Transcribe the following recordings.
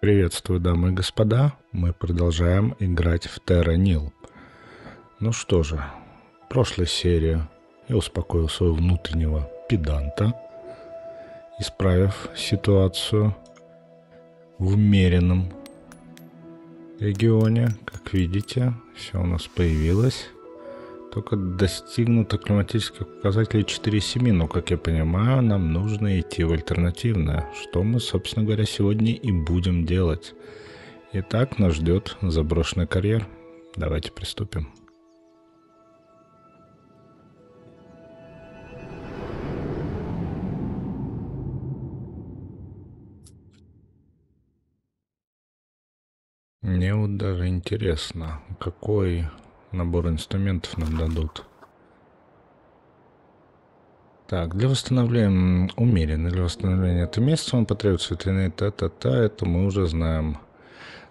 Приветствую, дамы и господа. Мы продолжаем играть в Terra Nil. Ну что же, в прошлой серии я успокоил своего внутреннего педанта, исправив ситуацию в умеренном регионе. Как видите, все у нас появилось. Только достигнуто климатических показателей 4,7, но, как я понимаю, нам нужно идти в альтернативное, что мы, собственно говоря, сегодня и будем делать. Итак, нас ждет заброшенный карьер. Давайте приступим. Мне вот даже интересно, какой набор инструментов нам дадут. Так, для восстановления, умеренно для восстановления этого месяца вам потребуется ветряные та-та-та, это мы уже знаем.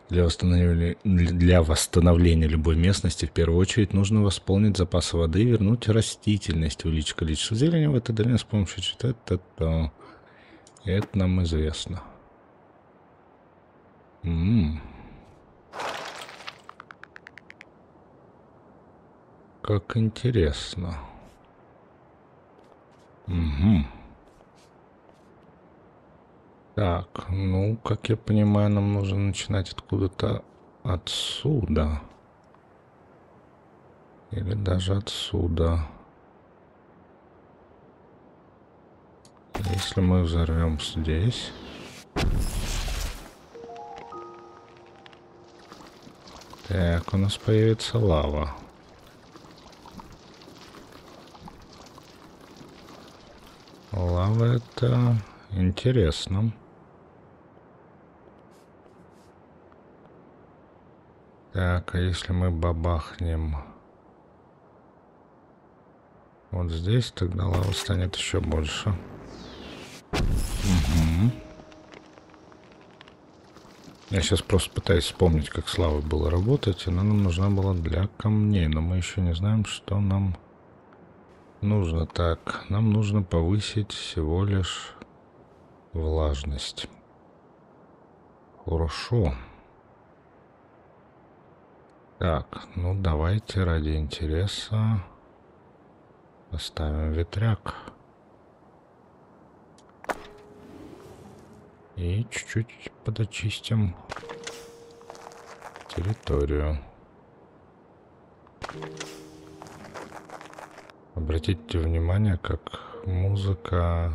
Для восстановления, для восстановления любой местности в первую очередь нужно восполнить запасы воды и вернуть растительность, увеличить количество зелени в этой долине с помощью та-та-та. Это нам известно. М Как интересно. Угу. Так, ну, как я понимаю, нам нужно начинать откуда-то отсюда. Или даже отсюда. Если мы взорвем здесь... Так, у нас появится лава. Лава это интересно. Так, а если мы бабахнем вот здесь, тогда лава станет еще больше. Угу. Я сейчас просто пытаюсь вспомнить, как с лавой было работать. Она нам нужна была для камней, но мы еще не знаем, что нам нужно так. Нам нужно повысить всего лишь влажность. Хорошо. Так, ну давайте ради интереса поставим ветряк. И чуть-чуть подочистим территорию. Обратите внимание, как музыка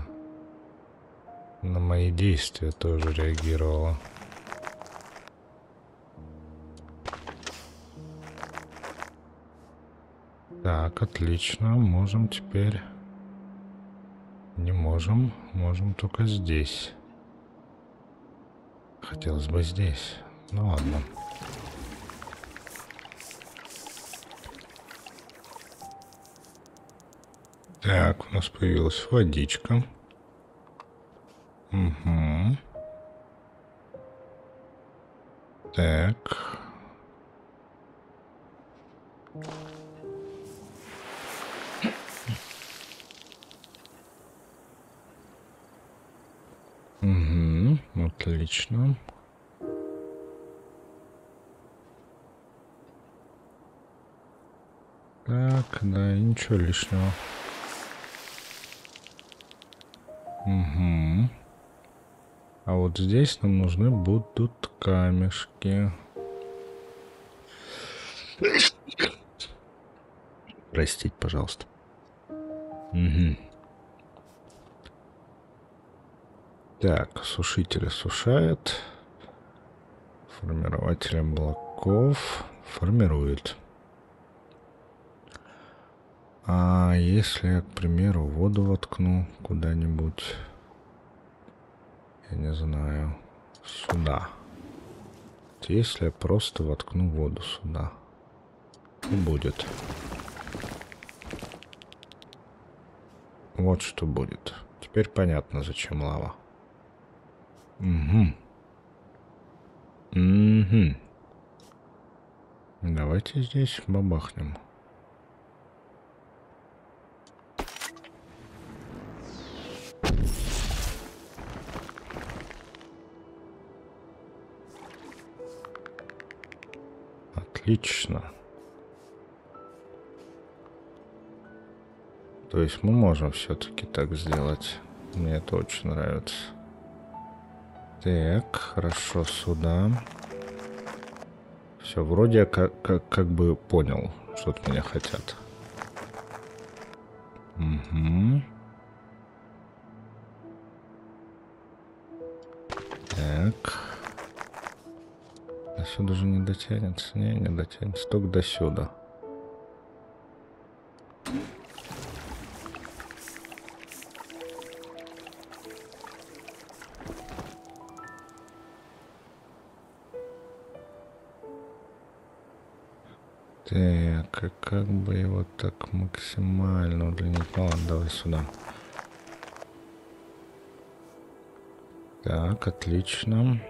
на мои действия тоже реагировала. Так, отлично. Можем теперь... Не можем. Можем только здесь. Хотелось бы здесь. Ну ладно. Так, у нас появилась водичка. Угу. Так. Угу, отлично. Так, да, ничего лишнего. Угу. А вот здесь нам нужны будут камешки. Простите, пожалуйста. Угу. Так, сушитель сушает. Формирователь облаков формирует. А если я, к примеру, воду воткну куда-нибудь, я не знаю, сюда. Если я просто воткну воду сюда, что будет? Вот что будет. Теперь понятно, зачем лава. Угу. Угу. Давайте здесь бабахнем. Отлично. То есть мы можем все-таки так сделать. Мне это очень нравится. Так, хорошо, сюда. Все, вроде как, как, как бы понял, что от меня хотят. Угу. Так. До сюда же не дотянется. Не, не дотянется. Только до сюда. Так, а как бы его так максимально удлинить? Ну ладно, давай сюда. Так, отлично.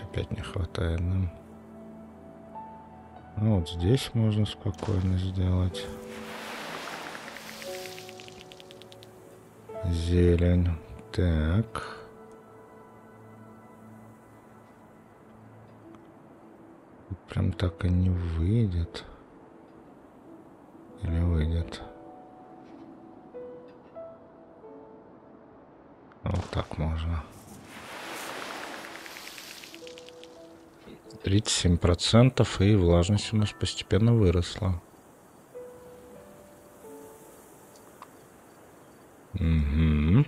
Чуть-чуть опять не хватает нам. Ну, вот здесь можно спокойно сделать. Зелень. Так. Прям так и не выйдет. Или выйдет. Вот так можно. 37% и влажность у нас постепенно выросла. Угу.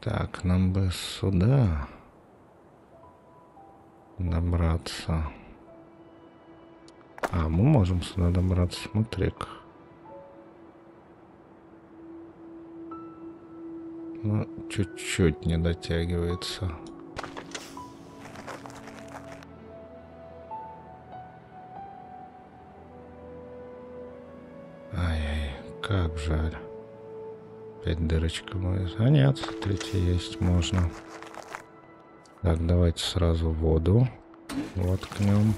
Так, нам бы сюда добраться. А, мы можем сюда добраться, смотри-ка. Ну, чуть-чуть не дотягивается. Как жаль. Опять дырочка моя. А нет, смотрите, есть, можно. Так, давайте сразу воду воткнем.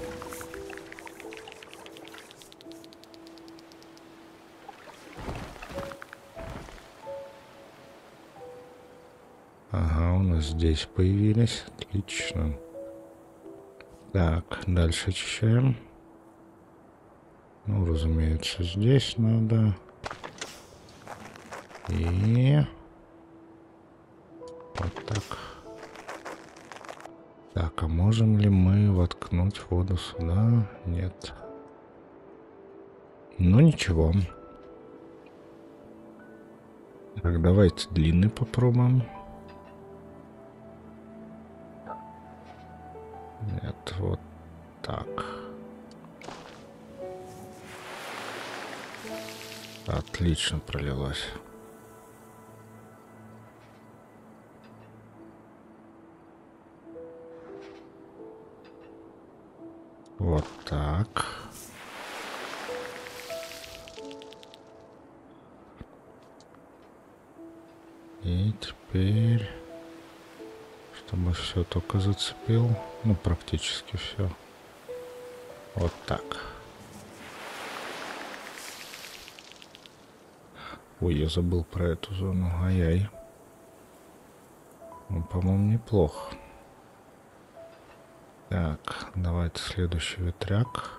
Ага, у нас здесь появились. Отлично. Так, дальше очищаем. Ну, разумеется, здесь надо. И... Вот так. Так, а можем ли мы воткнуть воду сюда? Нет. Ну, ничего. Так, давайте длинный попробуем. Нет, вот так. Отлично пролилась. Вот так. И теперь, чтобы все только зацепил, ну практически все. Вот так. Ой, я забыл про эту зону. Ай-яй. Ну, по-моему, неплохо. Так, давайте следующий ветряк.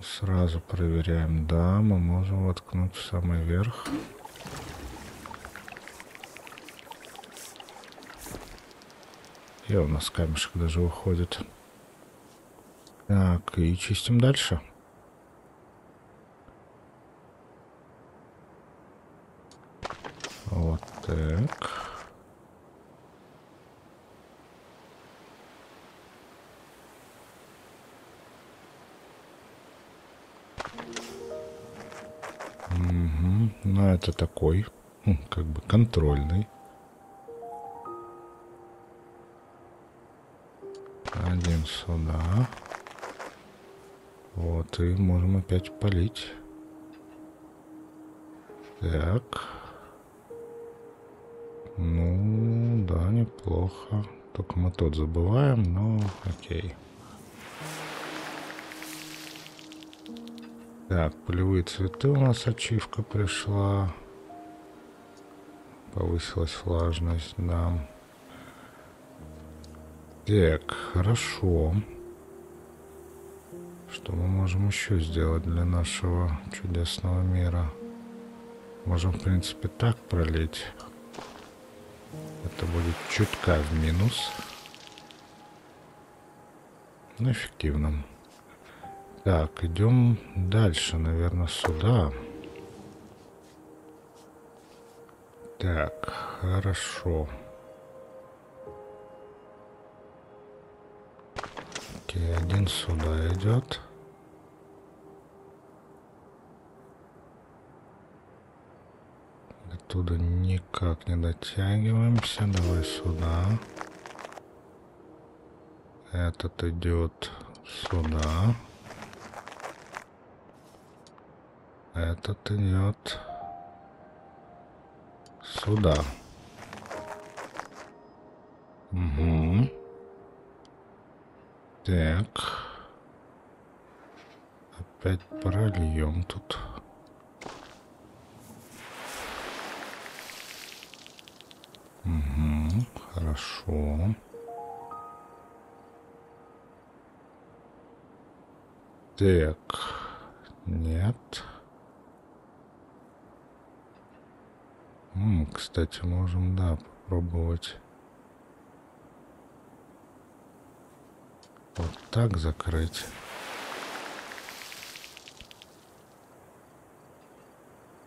Сразу проверяем. Да, мы можем воткнуть в самый верх. И у нас камешек даже уходит. Так, и чистим дальше. Вот так. Это такой, ну, как бы контрольный. Один сюда. Вот, и можем опять полить. Так. Ну, да, неплохо. Только мы тот забываем, но окей. Так, полевые цветы у нас ачивка пришла. Повысилась влажность, да. Так, хорошо. Что мы можем еще сделать для нашего чудесного мира? Можем, в принципе, так пролить. Это будет чутка в минус. Но эффективно. Так, идем дальше, наверное, сюда. Так, хорошо. Окей, один сюда идет. Оттуда никак не дотягиваемся. Давай сюда. Этот идет сюда. Этот идет сюда. Угу. Так. Опять прольем тут. Угу, хорошо. Так, нет. М, кстати, можем, да, попробовать. Вот так закрыть.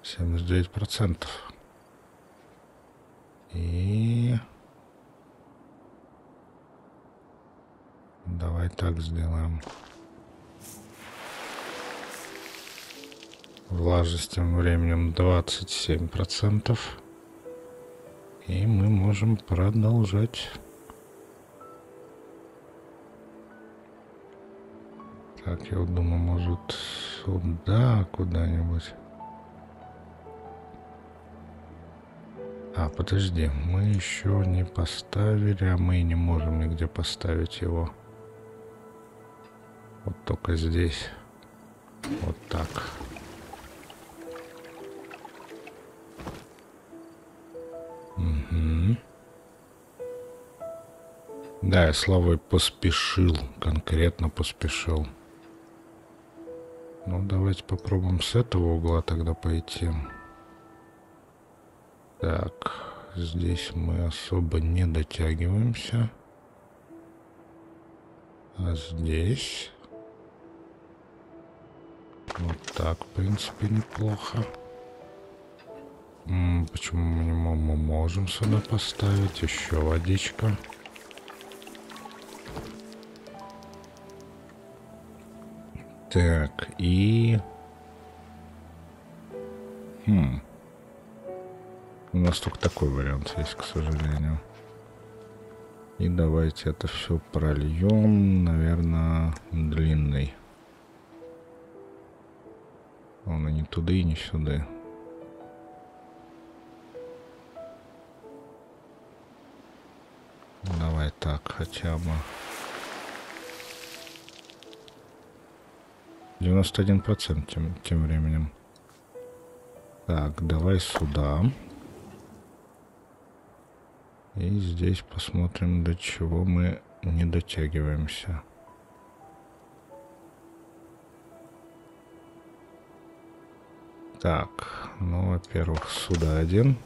Семьдесят девять процентов. И... Давай так сделаем. Влажность тем временем 27%. И мы можем продолжать. Так, я думаю, может сюда куда-нибудь. А, подожди, мы еще не поставили, а мы не можем нигде поставить его. Вот только здесь. Вот так. Угу. Да, я Славой поспешил, конкретно поспешил. Ну, давайте попробуем с этого угла тогда пойти. Так, здесь мы особо не дотягиваемся. А здесь... Вот так, в принципе, неплохо. Почему мы не можем? Сюда поставить еще водичка. Так, и... Хм. У нас только такой вариант есть, к сожалению. И давайте это все прольем, наверное, длинный. Он и не туда, и не сюда. Давай так хотя бы. 91% тем, тем временем. Так, давай сюда. И здесь посмотрим, до чего мы не дотягиваемся. Так, ну, во-первых, сюда один.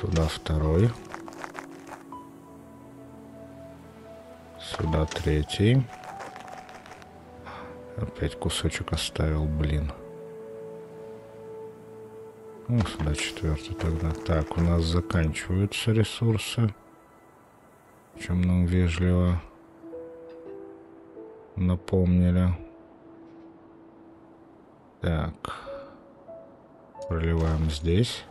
Сюда второй. Сюда третий. Опять кусочек оставил, блин. Ну, сюда четвертый тогда. Так, у нас заканчиваются ресурсы. Чем нам вежливо напомнили. Так. Проливаем здесь.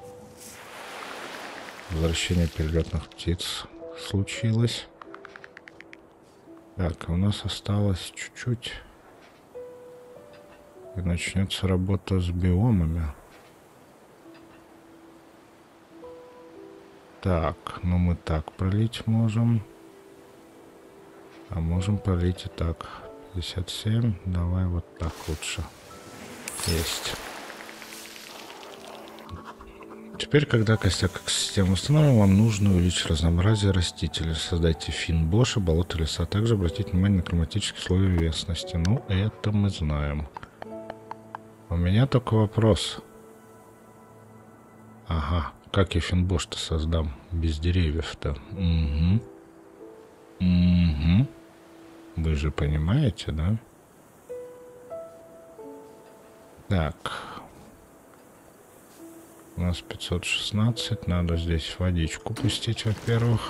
Возвращение перелетных птиц случилось. Так, у нас осталось чуть-чуть. И начнется работа с биомами. Так, ну мы так пролить можем. А можем пролить и так. 57. Давай вот так лучше. Есть. Теперь, когда костяк экосистемы установлен, вам нужно увеличить разнообразие растителей. Создайте фин Боша, болото, леса, а также обратить внимание на климатические условия местности. Ну, это мы знаем. У меня только вопрос. Ага, как я финбош-то создам без деревьев-то? Угу. Угу. Вы же понимаете, да? Так. У нас 516. Надо здесь водичку пустить, во-первых.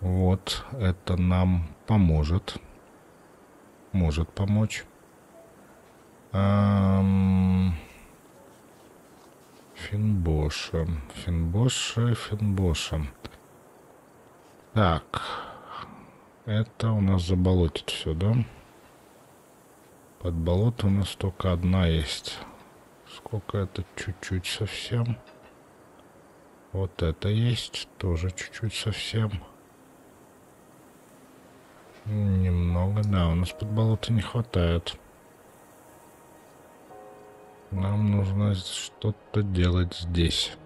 Вот, это нам поможет. Может помочь. Эм... Финбоша. Финбоша, Финбоша. Так. Это у нас заболотит все, да? Под болото у нас только одна есть. Сколько это? Чуть-чуть совсем. Вот это есть. Тоже чуть-чуть совсем. Немного, да. У нас под болото не хватает. Нам нужно что-то делать здесь.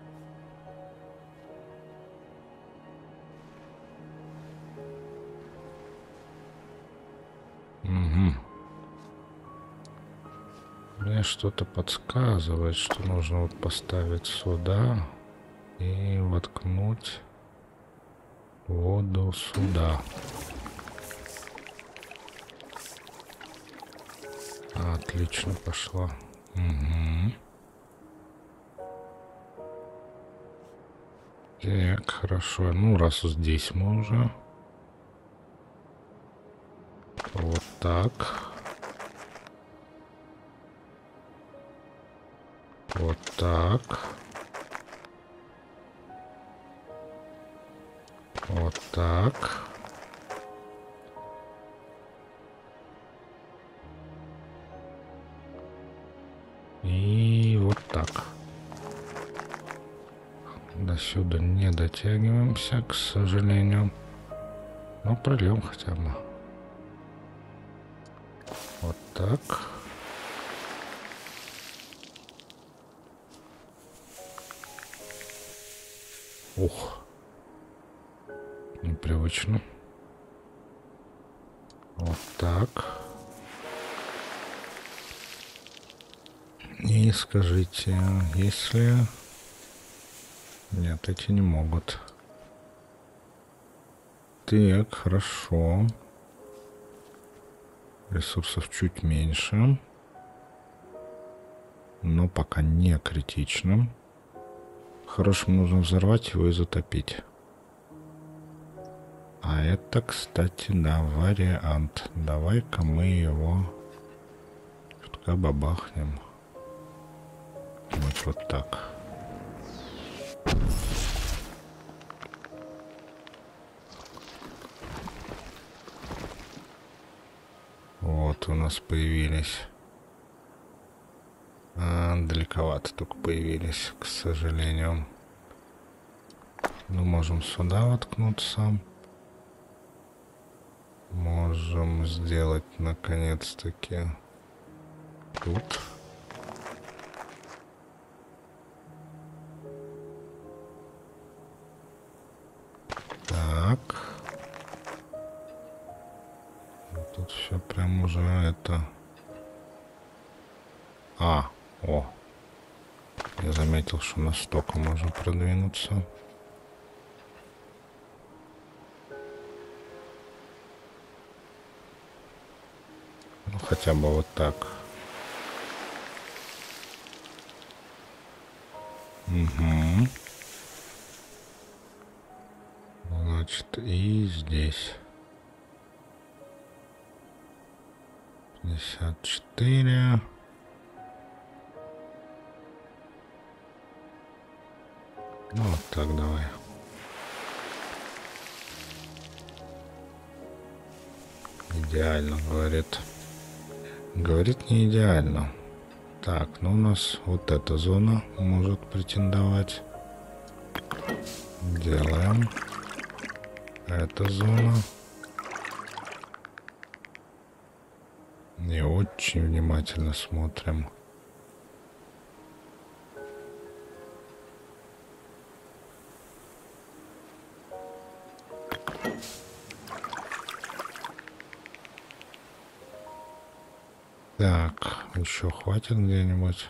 Угу. Мне что-то подсказывает, что нужно вот поставить сюда и воткнуть воду сюда. Отлично пошла. Угу. Так, хорошо. Ну, раз здесь мы уже. Вот так. Вот так. Вот так. И вот так. До сюда не дотягиваемся, к сожалению. Но прольем хотя бы. Вот так. Ух. Непривычно. Вот так. И скажите, если... Нет, эти не могут. Так, хорошо. Ресурсов чуть меньше. Но пока не критично. Хорошим нужно взорвать его и затопить. А это, кстати, да, вариант. Давай-ка мы его чутка бабахнем. Вот, вот так. Вот у нас появились далековато только появились, к сожалению. Мы можем сюда воткнуться. Можем сделать наконец-таки тут. Так. Тут все прям уже это... заметил, что настолько можно продвинуться. Ну, хотя бы вот так. Угу. Значит, и здесь. 54. Ну, вот так давай. Идеально, говорит. Говорит, не идеально. Так, ну у нас вот эта зона может претендовать. Делаем. Эта зона. И очень внимательно смотрим. Еще хватит где-нибудь?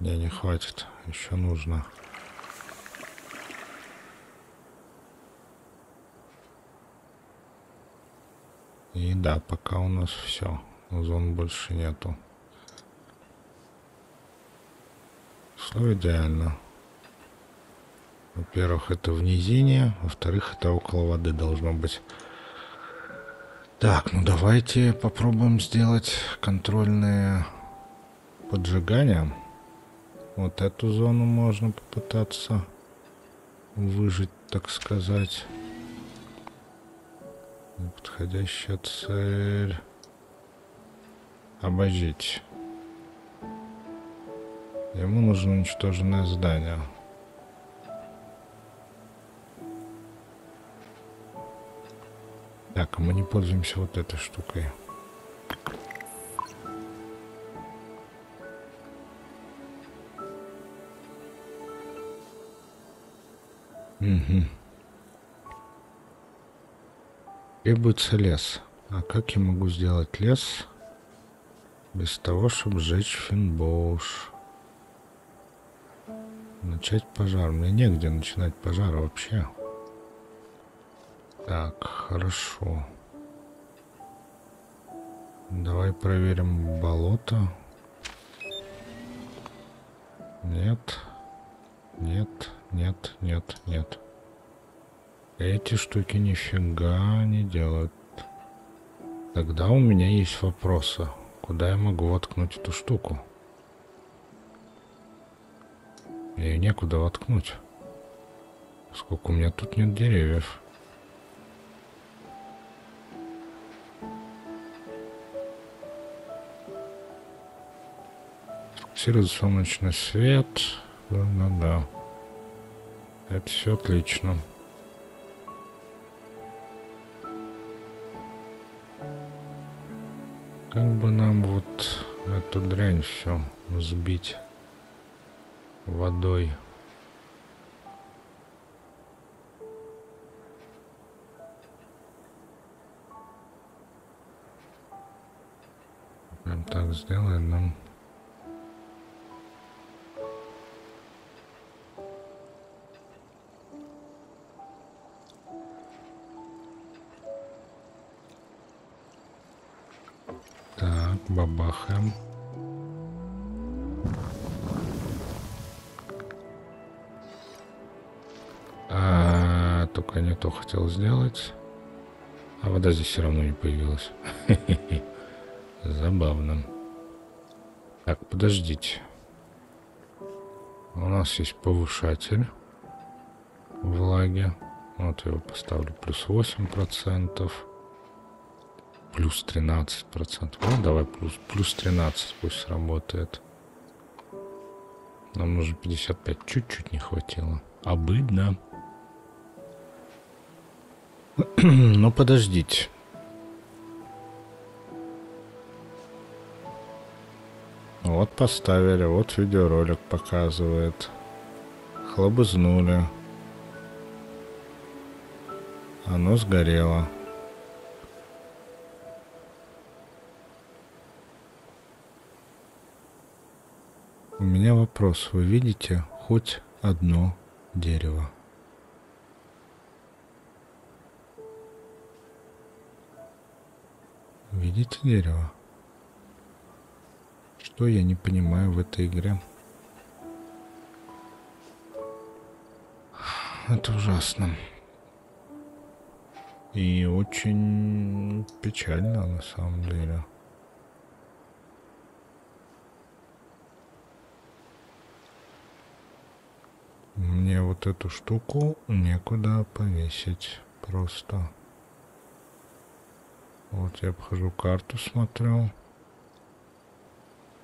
Не, не хватит. Еще нужно. И да, пока у нас все. Зон больше нету. Все идеально. Во-первых, это в низине. Во-вторых, это около воды должно быть. Так, ну давайте попробуем сделать контрольные поджигания. Вот эту зону можно попытаться выжить, так сказать. Подходящая цель. Обожить. Ему нужно уничтоженное здание. Так, мы не пользуемся вот этой штукой. Угу. Требуется лес. А как я могу сделать лес без того, чтобы сжечь финбоуш? Начать пожар. Мне негде начинать пожар вообще. Так, хорошо. Давай проверим болото. Нет. Нет, нет, нет, нет. Эти штуки нифига не делают. Тогда у меня есть вопросы. Куда я могу воткнуть эту штуку? Ее некуда воткнуть. Сколько у меня тут нет деревьев. Фиксирует солнечный свет. Да-да-да. Это все отлично. Как бы нам вот эту дрянь все сбить водой? Прям так сделаем нам. Бабахаем. А, только не то хотел сделать. А вода здесь все равно не появилась. Забавно. Так, подождите. У нас есть повышатель влаги. Вот я его поставлю плюс 8% плюс 13 процентов. Ну, давай плюс, плюс 13 пусть сработает. Нам нужно 55. Чуть-чуть не хватило. Обыдно. Но подождите. Вот поставили, вот видеоролик показывает. Хлобызнули. Оно сгорело. У меня вопрос. Вы видите хоть одно дерево? Видите дерево? Что я не понимаю в этой игре? Это ужасно. И очень печально на самом деле. Мне вот эту штуку некуда повесить просто. Вот я обхожу карту, смотрю.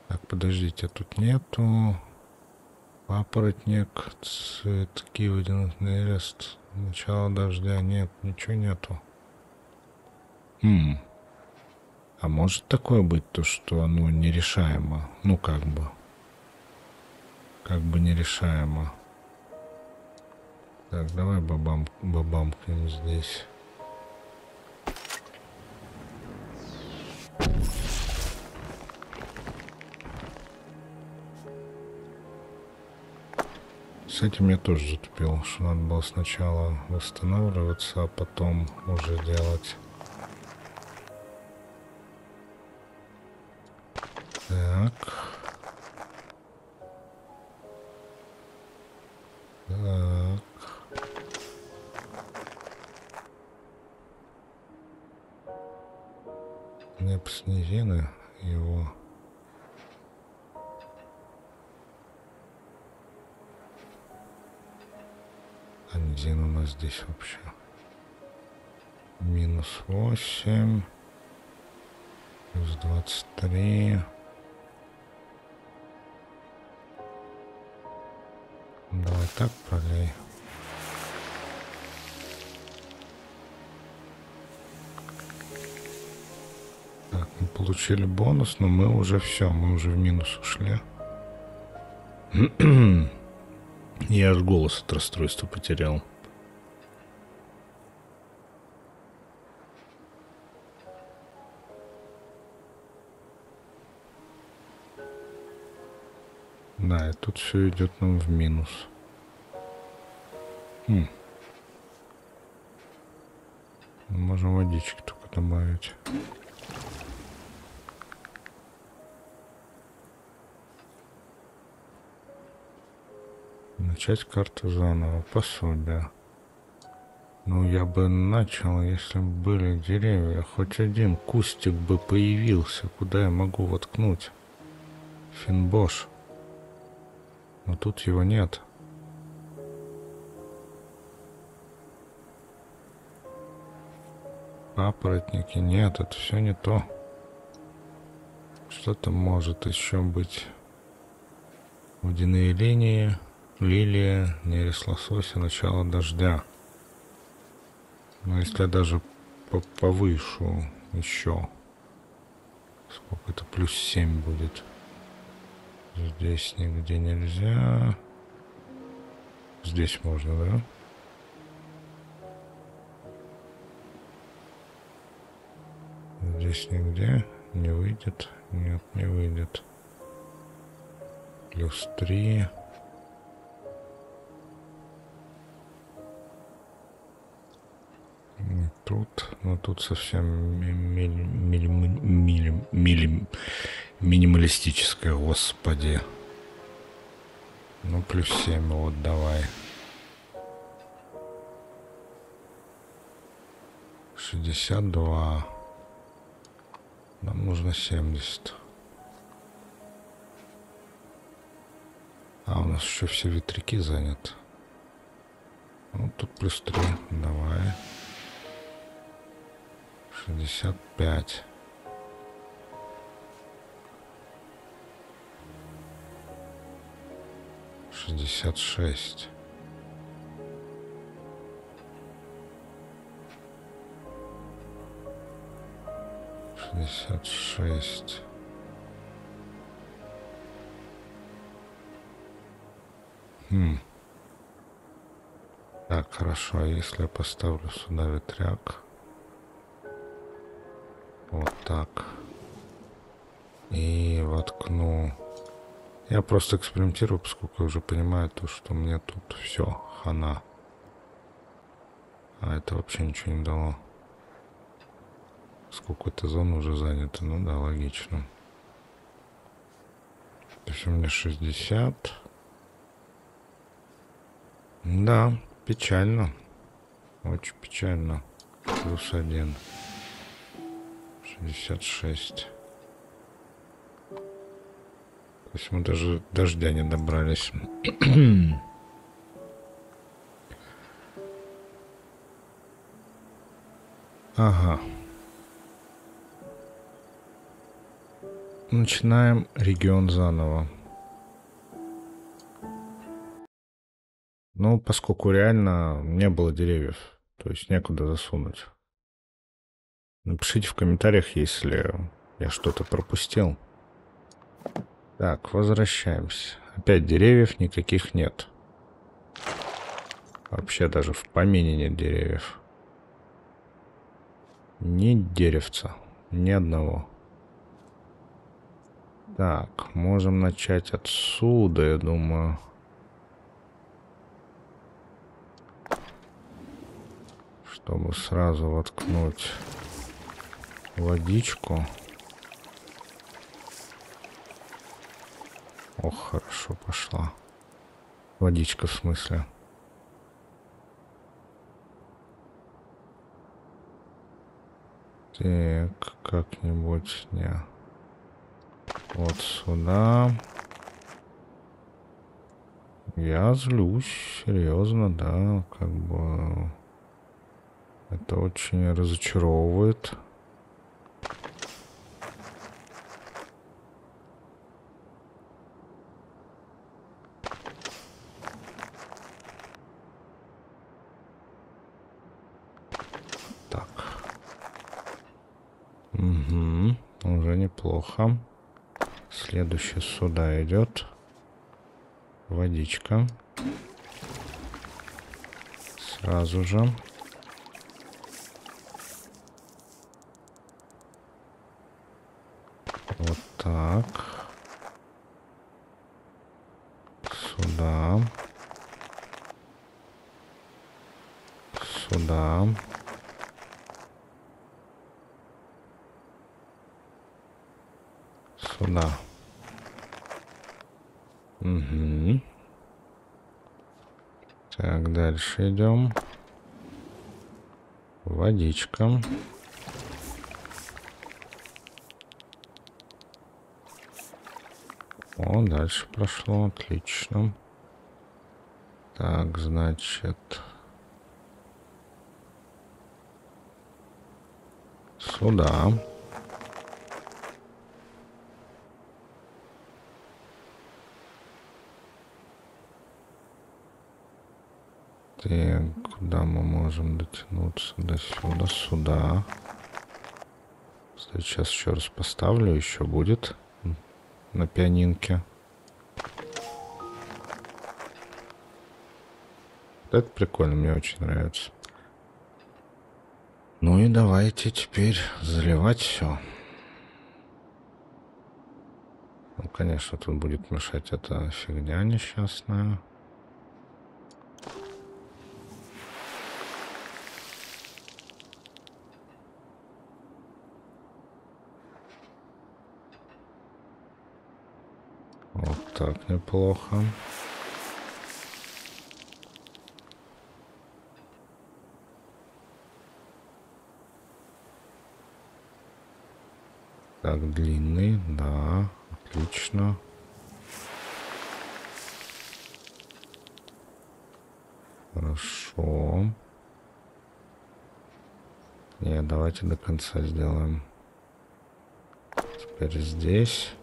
Так, подождите, тут нету. Папоротник, цветки, водяной нерест. Начало дождя. Нет, ничего нету. Хм. А может такое быть, то, что оно нерешаемо? Ну, как бы. Как бы нерешаемо. Так, давай бабам, бабамкнем здесь. С этим я тоже затупил, что надо было сначала восстанавливаться, а потом уже делать. Так. Неп снизины его А он у нас здесь вообще? Минус 8. Плюс 23. Давай так пролей. Получили бонус, но мы уже все, мы уже в минус ушли. Я аж голос от расстройства потерял. Да, и тут все идет нам в минус. Хм. Можем водички только добавить. Начать карту заново. Пособие. Ну, я бы начал, если бы были деревья. Хоть один кустик бы появился, куда я могу воткнуть. Финбош. Но тут его нет. Папоротники нет, это все не то. Что-то может еще быть. Водяные линии, лилия, нерес лосося, начало дождя. Но если я даже повышу еще, сколько это, плюс 7 будет. Здесь нигде нельзя. Здесь можно, да? Здесь нигде не выйдет. Нет, не выйдет. Плюс три. Тут, ну тут совсем ми минималистическое, господи. Ну, плюс 7, вот, давай. 62. Нам нужно 70. А, у нас еще все ветряки заняты. Ну, тут плюс 3. Давай. 65. Шестьдесят шесть. Шестьдесят шесть. Хм. Так, хорошо, а если я поставлю сюда ветряк? Вот так. И воткну. Я просто экспериментирую, поскольку я уже понимаю то, что мне тут все, хана. А это вообще ничего не дало. Сколько то зон уже занято. Ну да, логично. То есть у меня 60. Да, печально. Очень печально. Плюс один. 66. То есть мы даже дождя не добрались. ага. Начинаем регион заново. Ну, поскольку реально не было деревьев, то есть некуда засунуть. Напишите в комментариях, если я что-то пропустил. Так, возвращаемся. Опять деревьев никаких нет. Вообще даже в помине нет деревьев. Ни деревца. Ни одного. Так, можем начать отсюда, я думаю. Чтобы сразу воткнуть водичку. Ох, хорошо пошла. Водичка в смысле. Так, как-нибудь, не. Вот сюда. Я злюсь, серьезно, да, как бы... Это очень разочаровывает. Неплохо. Следующий сюда идет. Водичка. Сразу же. Вот так. Сюда. Сюда. Сюда. Угу. Так, дальше идем. Водичка. О, дальше прошло, отлично. Так, значит... Сюда. Так, куда мы можем дотянуться? До сюда, сюда. Сейчас еще раз поставлю, еще будет на пианинке. Это прикольно, мне очень нравится. Ну и давайте теперь заливать все. Ну, конечно, тут будет мешать эта фигня несчастная. Так неплохо. Так, длинный, да, отлично. Хорошо. Не, давайте до конца сделаем. Теперь здесь.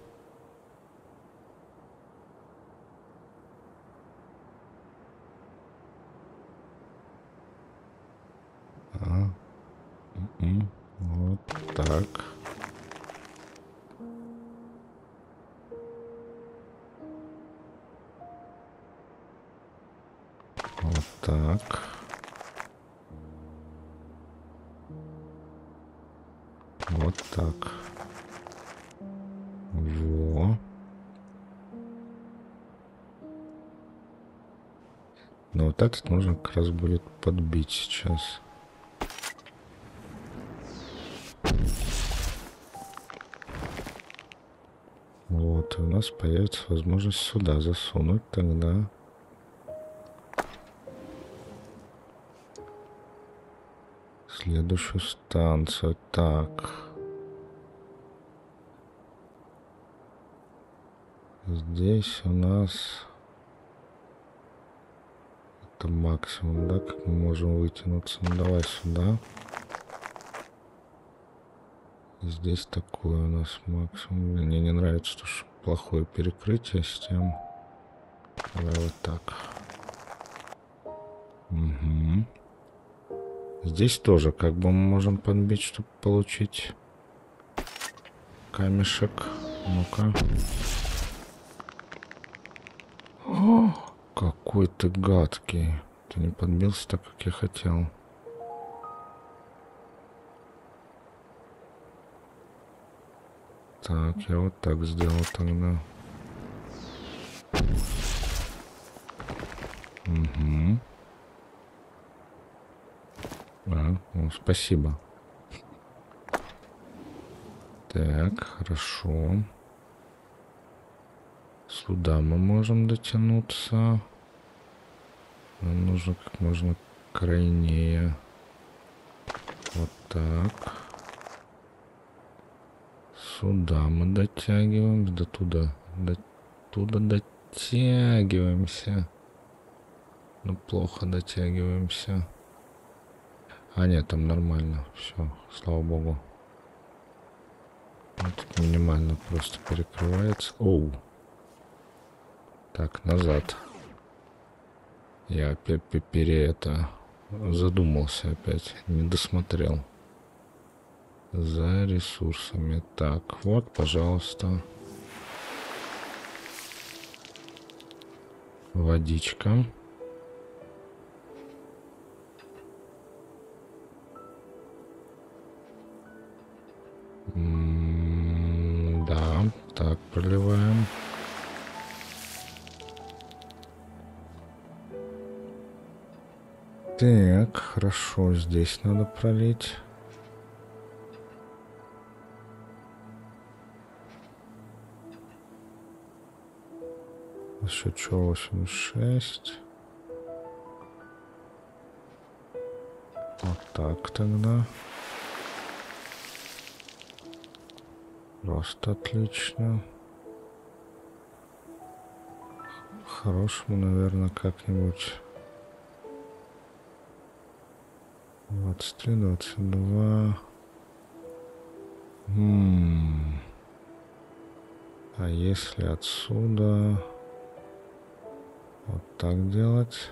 Этот нужно как раз будет подбить сейчас. Вот, и у нас появится возможность сюда засунуть тогда. Следующую станцию. Так. Здесь у нас это максимум, да, как мы можем вытянуться. Ну давай сюда. Здесь такое у нас максимум. Мне не нравится, что плохое перекрытие с тем. Давай вот так. Угу. Здесь тоже как бы мы можем подбить, чтобы получить камешек. Ну-ка. Какой ты гадкий. Ты не подбился так, как я хотел. Так, я вот так сделал тогда. Угу. А, ну, спасибо. Так, хорошо. Сюда мы можем дотянуться. Нам нужно как можно крайнее. Вот так. Сюда мы дотягиваемся. До туда. До туда дотягиваемся. Ну, плохо дотягиваемся. А, нет, там нормально. Все, слава богу. Вот тут минимально просто перекрывается. Оу. Так, назад. Я пере это задумался опять, не досмотрел. За ресурсами. Так, вот, пожалуйста. Водичка. М да, так, проливаем. Так, хорошо, здесь надо пролить. Еще что, 86. Вот так тогда. Просто отлично. Хорошему, наверное, как-нибудь 23, 22. М А если отсюда вот так делать?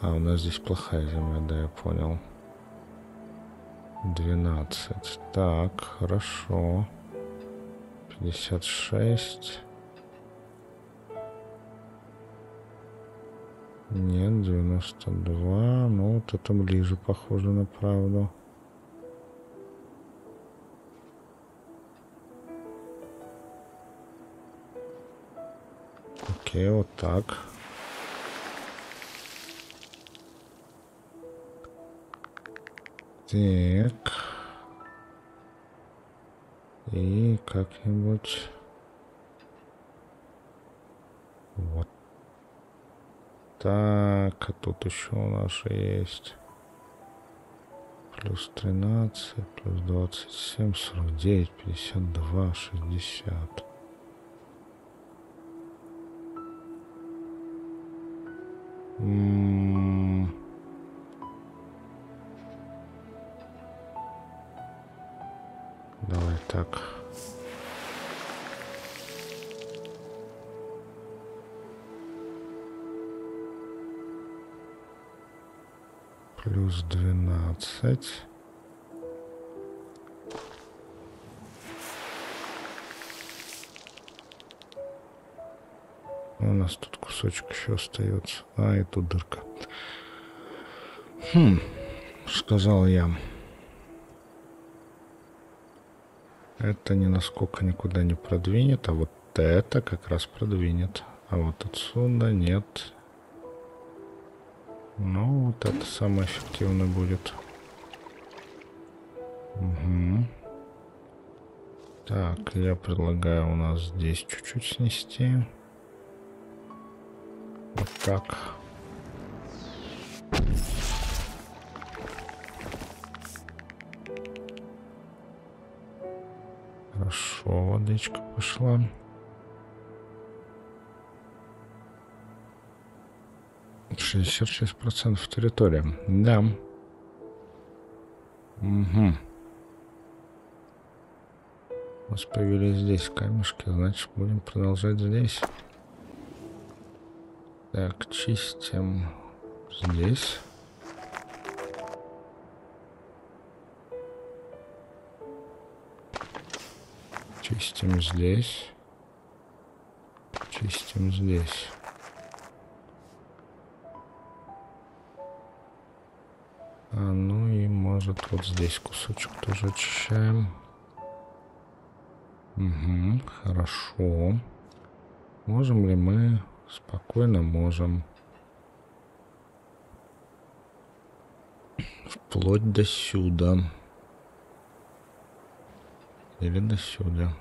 А, у нас здесь плохая земля, да, я понял. 12. Так, хорошо. 56. Нет, 92. Ну, вот это ближе похоже на правду. Окей, вот так. Так. И как-нибудь... Вот так, а тут еще у нас есть плюс 13, плюс 27, 49, 52, 60. М -м Давай так. Плюс двенадцать. У нас тут кусочек еще остается. А, и тут дырка. Хм, сказал я. Это ни насколько никуда не продвинет, а вот это как раз продвинет. А вот отсюда нет, ну, вот это самое эффективное будет. Угу. Так, я предлагаю у нас здесь чуть-чуть снести. Вот так. Хорошо, водичка пошла. 66% территории. Да. Угу. У нас появились здесь камешки, значит будем продолжать здесь. Так, чистим здесь. Чистим здесь. Чистим здесь. А, ну и может вот здесь кусочек тоже очищаем. Угу, хорошо. Можем ли мы? Спокойно можем. Вплоть до сюда. Или до сюда.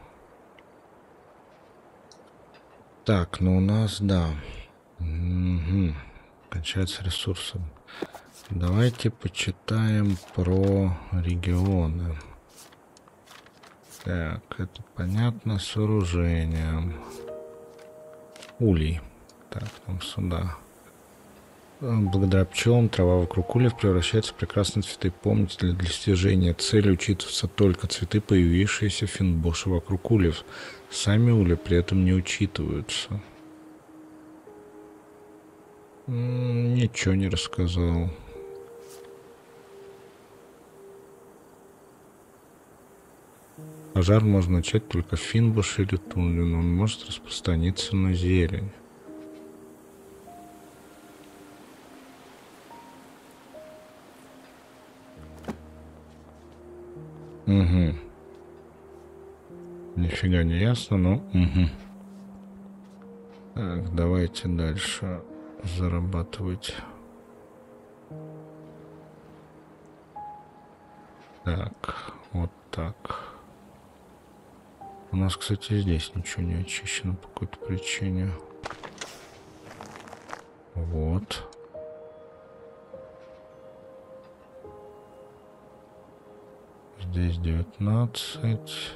Так, ну у нас, да. Угу. Кончаются ресурсы. Давайте почитаем про регионы. Так, это понятно. Сооружение. Улей. Так, там сюда. Благодаря пчелам трава вокруг ульев превращается в прекрасные цветы. Помните, для достижения цели учитываются только цветы, появившиеся в финбоше вокруг ульев. Сами ульи при этом не учитываются. Ничего не рассказал. Пожар можно начать только в Финбуше или Тунле, но он может распространиться на зелень. Угу. Нифига не ясно, но угу. Так, давайте дальше зарабатывать. Так, вот так. У нас, кстати, здесь ничего не очищено по какой-то причине. Вот. Здесь 19.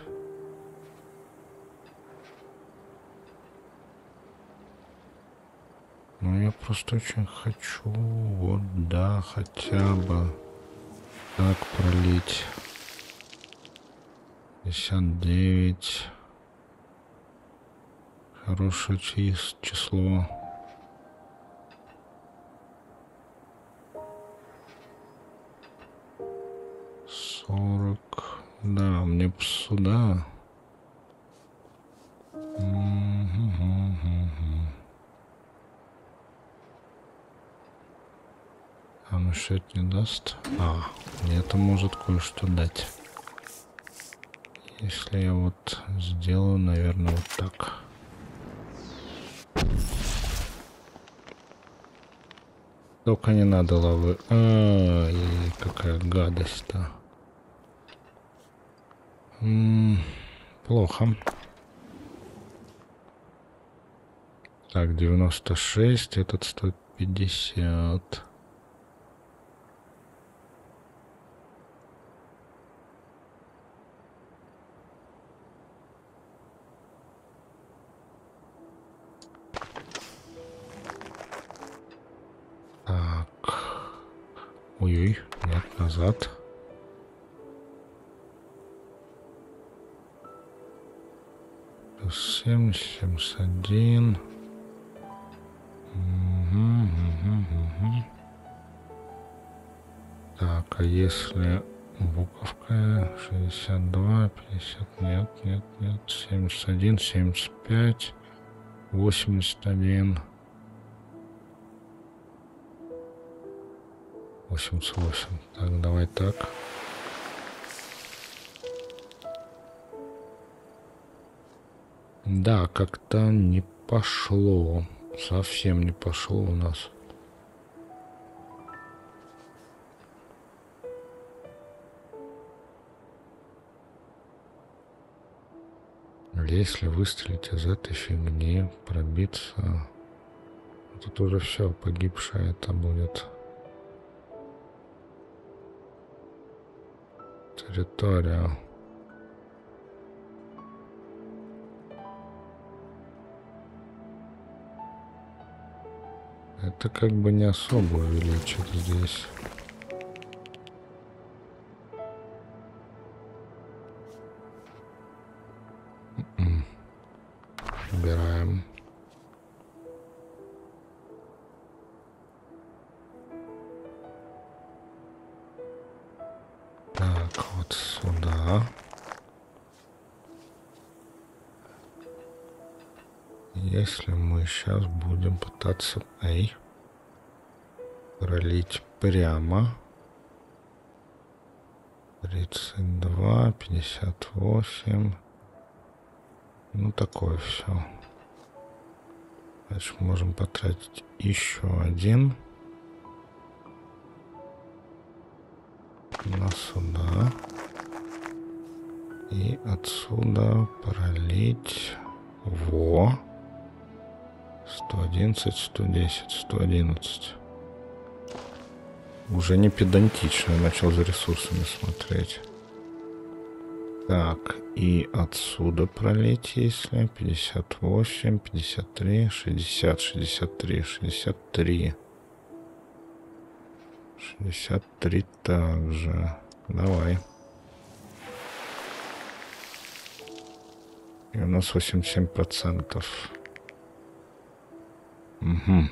Ну, я просто очень хочу, вот, да, хотя бы так пролить. 59. Хорошее число. Сорок. Да, мне сюда. А ну что это не даст? А, мне это может кое-что дать если я вот сделаю, наверное, вот так. Только не надо лавы. А, какая гадость-то. Плохо. Так, 96, этот 150. Назад. Плюс 7, 71. Угу, угу, угу. Так, а если буковка 62, 50, нет, нет, нет, 71, 75, 81. 88. Так, давай так. Да, как-то не пошло. Совсем не пошло у нас. Если выстрелить из этой фигни, пробиться, тут уже все, погибшее это будет. Территория. Это как бы не особо увеличит здесь. М-м. Убираем. Если мы сейчас будем пытаться... Эй. Пролить прямо. 32, 58. Ну, такое все. Значит, можем потратить еще один. На сюда. И отсюда пролить во 111, 110, 111. Уже не педантично, начал за ресурсами смотреть. Так, и отсюда пролить, если 58, 53, 60, 63, 63. 63 также. Давай. И у нас 87%. Угу.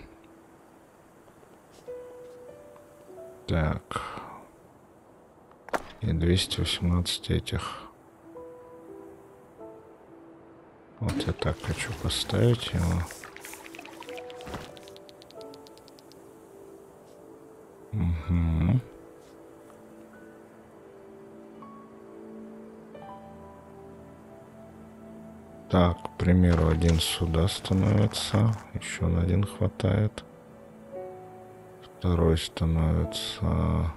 Так. И 218 этих. Вот я так хочу поставить его. Угу. Так, к примеру, один сюда становится. Еще на один хватает. Второй становится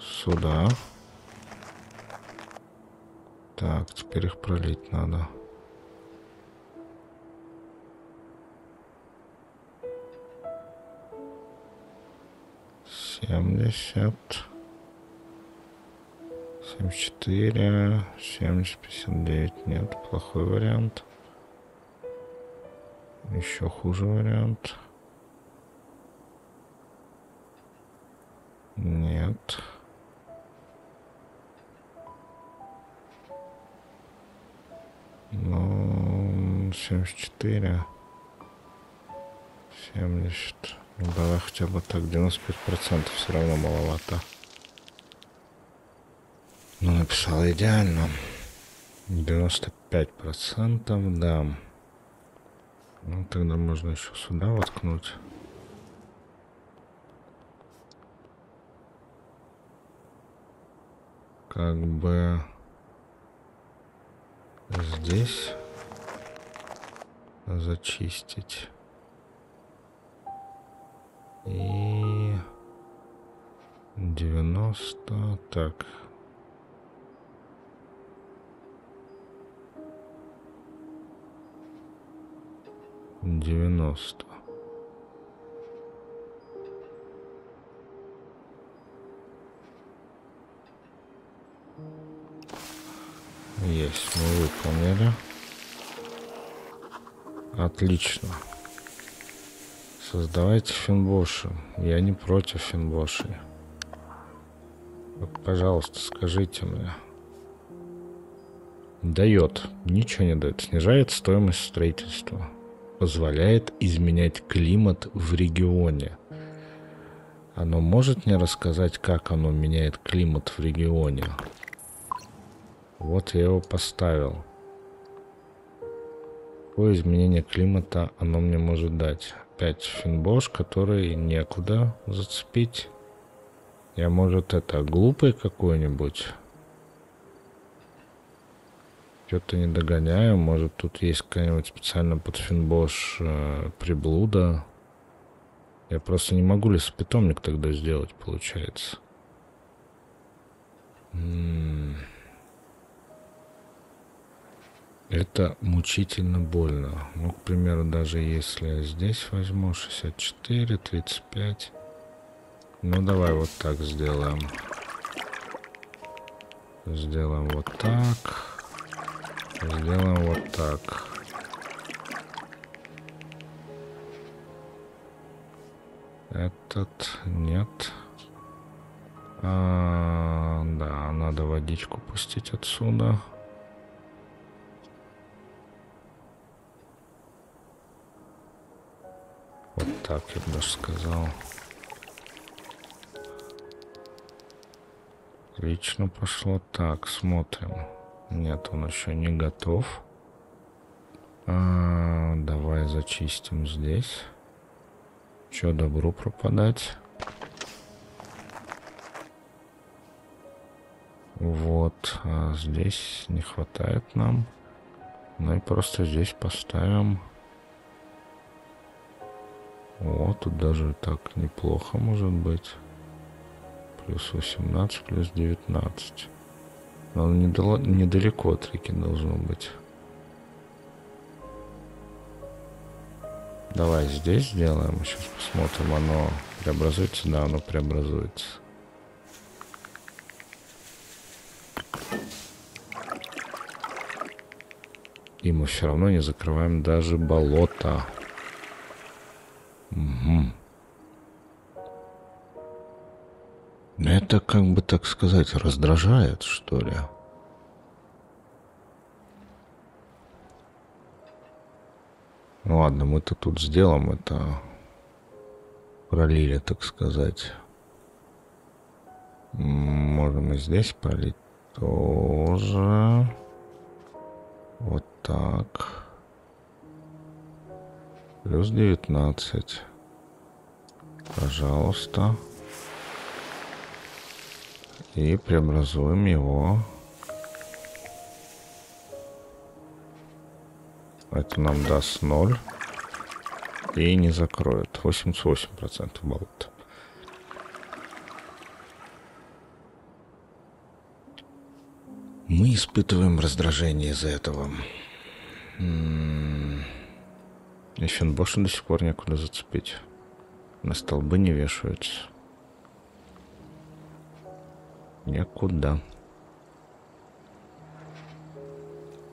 сюда. Так, теперь их пролить надо. Семьдесят. Семьдесят четыре. Семьдесят пятьдесят девять. Нет, плохой вариант. Еще хуже вариант. Нет. Ну, 74. 70. Ну, давай хотя бы так, 95% все равно маловато. Ну, написал идеально. 95%, да. Ну, тогда можно еще сюда воткнуть. Как бы здесь зачистить. И 90, так. Девяносто. Есть, мы выполнили. Отлично. Создавайте финбоши. Я не против финбошей. Пожалуйста, скажите мне. Дает. Ничего не дает. Снижает стоимость строительства. Позволяет изменять климат в регионе. Оно может мне рассказать, как оно меняет климат в регионе? Вот я его поставил. Какое изменение климата оно мне может дать? Опять финбош, который некуда зацепить. Я, может, это глупый какой-нибудь? Что-то не догоняю. Может, тут есть какая-нибудь специально под финбош э, приблуда. Я просто не могу лесопитомник тогда сделать, получается. Это мучительно больно. Ну, к примеру, даже если я здесь возьму 64, 35. Ну, давай вот так сделаем. Сделаем вот так. Сделаем вот так. Этот нет. А, да, надо водичку пустить отсюда. Вот так я бы даже сказал. Отлично пошло. Так, смотрим. Нет, он еще не готов. А, давай зачистим здесь. Че добру пропадать? Вот, а здесь не хватает нам. Ну и просто здесь поставим. О, тут даже так неплохо может быть. Плюс 18, плюс 19. Но недалеко от реки должно быть. Давай здесь сделаем. Сейчас посмотрим, оно преобразуется. Да, оно преобразуется. И мы все равно не закрываем даже болото. Угу. Это, как бы так сказать, раздражает, что ли. Ну ладно, мы-то тут сделаем это. Пролили, так сказать. Можем и здесь пролить тоже. Вот так. Плюс 19. Пожалуйста. И преобразуем его Это нам даст 0. И не закроет. 88% болота. Мы испытываем раздражение из-за этого. И финбоша до сих пор некуда зацепить. На столбы не вешаются. Некуда.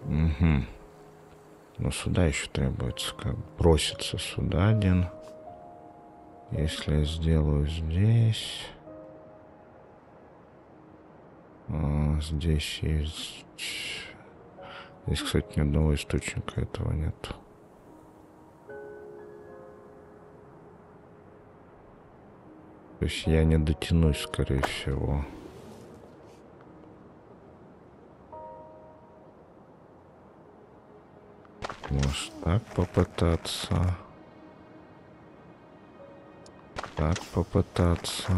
Угу. Но сюда еще требуется, как просится сюда один. Если я сделаю здесь... А, здесь есть... Здесь, кстати, ни одного источника этого нет. То есть я не дотянусь, скорее всего. Может так попытаться. Так попытаться.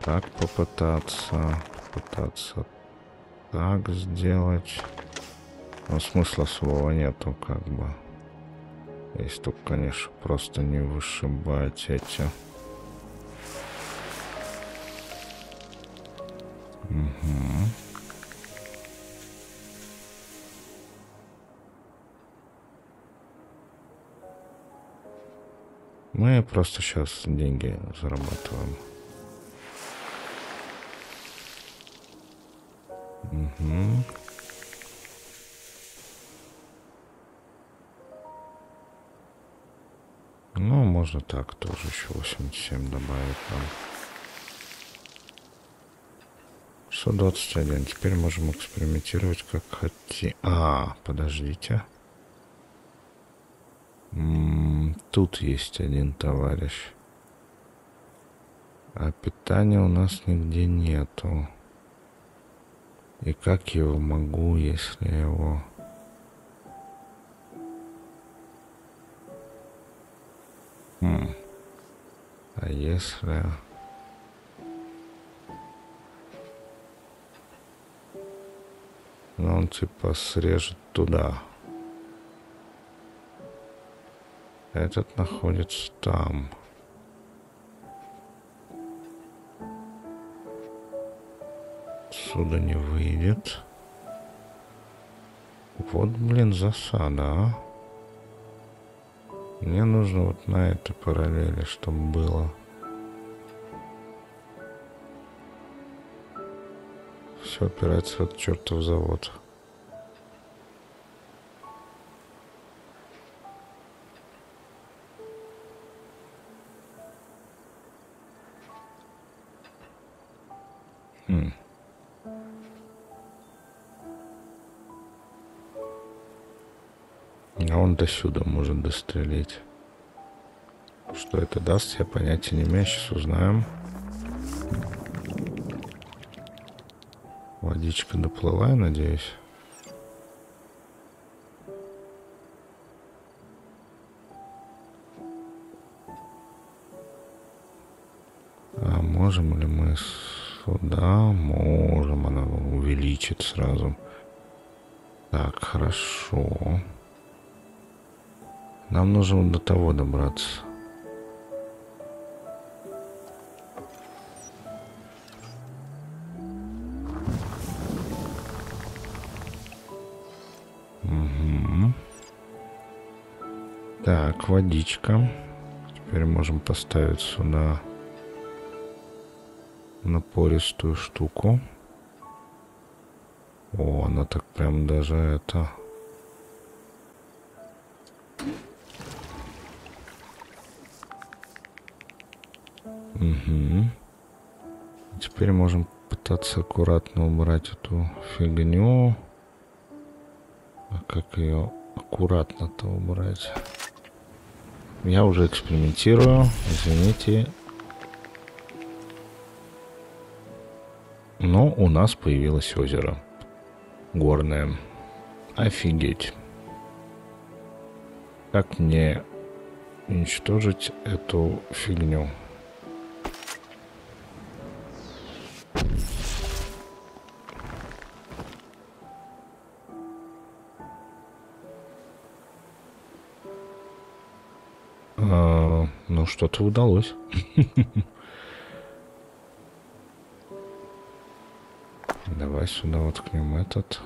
Так попытаться. Попытаться так сделать. Но смысла особого нету, как бы. Если только, конечно, просто не вышибать эти... Угу. Мы просто сейчас деньги зарабатываем. Угу. Ну, можно так тоже еще 87 добавить нам. 121. Теперь можем экспериментировать как хотим. А, подождите. М -м, тут есть один товарищ. А питания у нас нигде нету. И как его могу, если его... Хм. А если... Но он типа срежет туда. Этот находится там. Отсюда не выйдет. Вот, блин, засада, а. Мне нужно вот на этой параллели, чтобы было. Все опирается этот чертов завод. Хм. А он до сюда может дострелить. Что это даст, я понятия не имею. Сейчас узнаем. Водичка доплыла, я надеюсь. А можем ли мы сюда? Можем, она увеличит сразу. Так, хорошо. Нам нужно до того добраться. Так, водичка. Теперь можем поставить сюда напористую штуку. О, она так прям даже это... Угу. Теперь можем пытаться аккуратно убрать эту фигню. А как ее аккуратно-то убрать? Я уже экспериментирую. Извините. Но у нас появилось озеро. Горное. Офигеть. Как мне уничтожить эту фигню? Ну, что-то удалось. Давай сюда воткнем этот.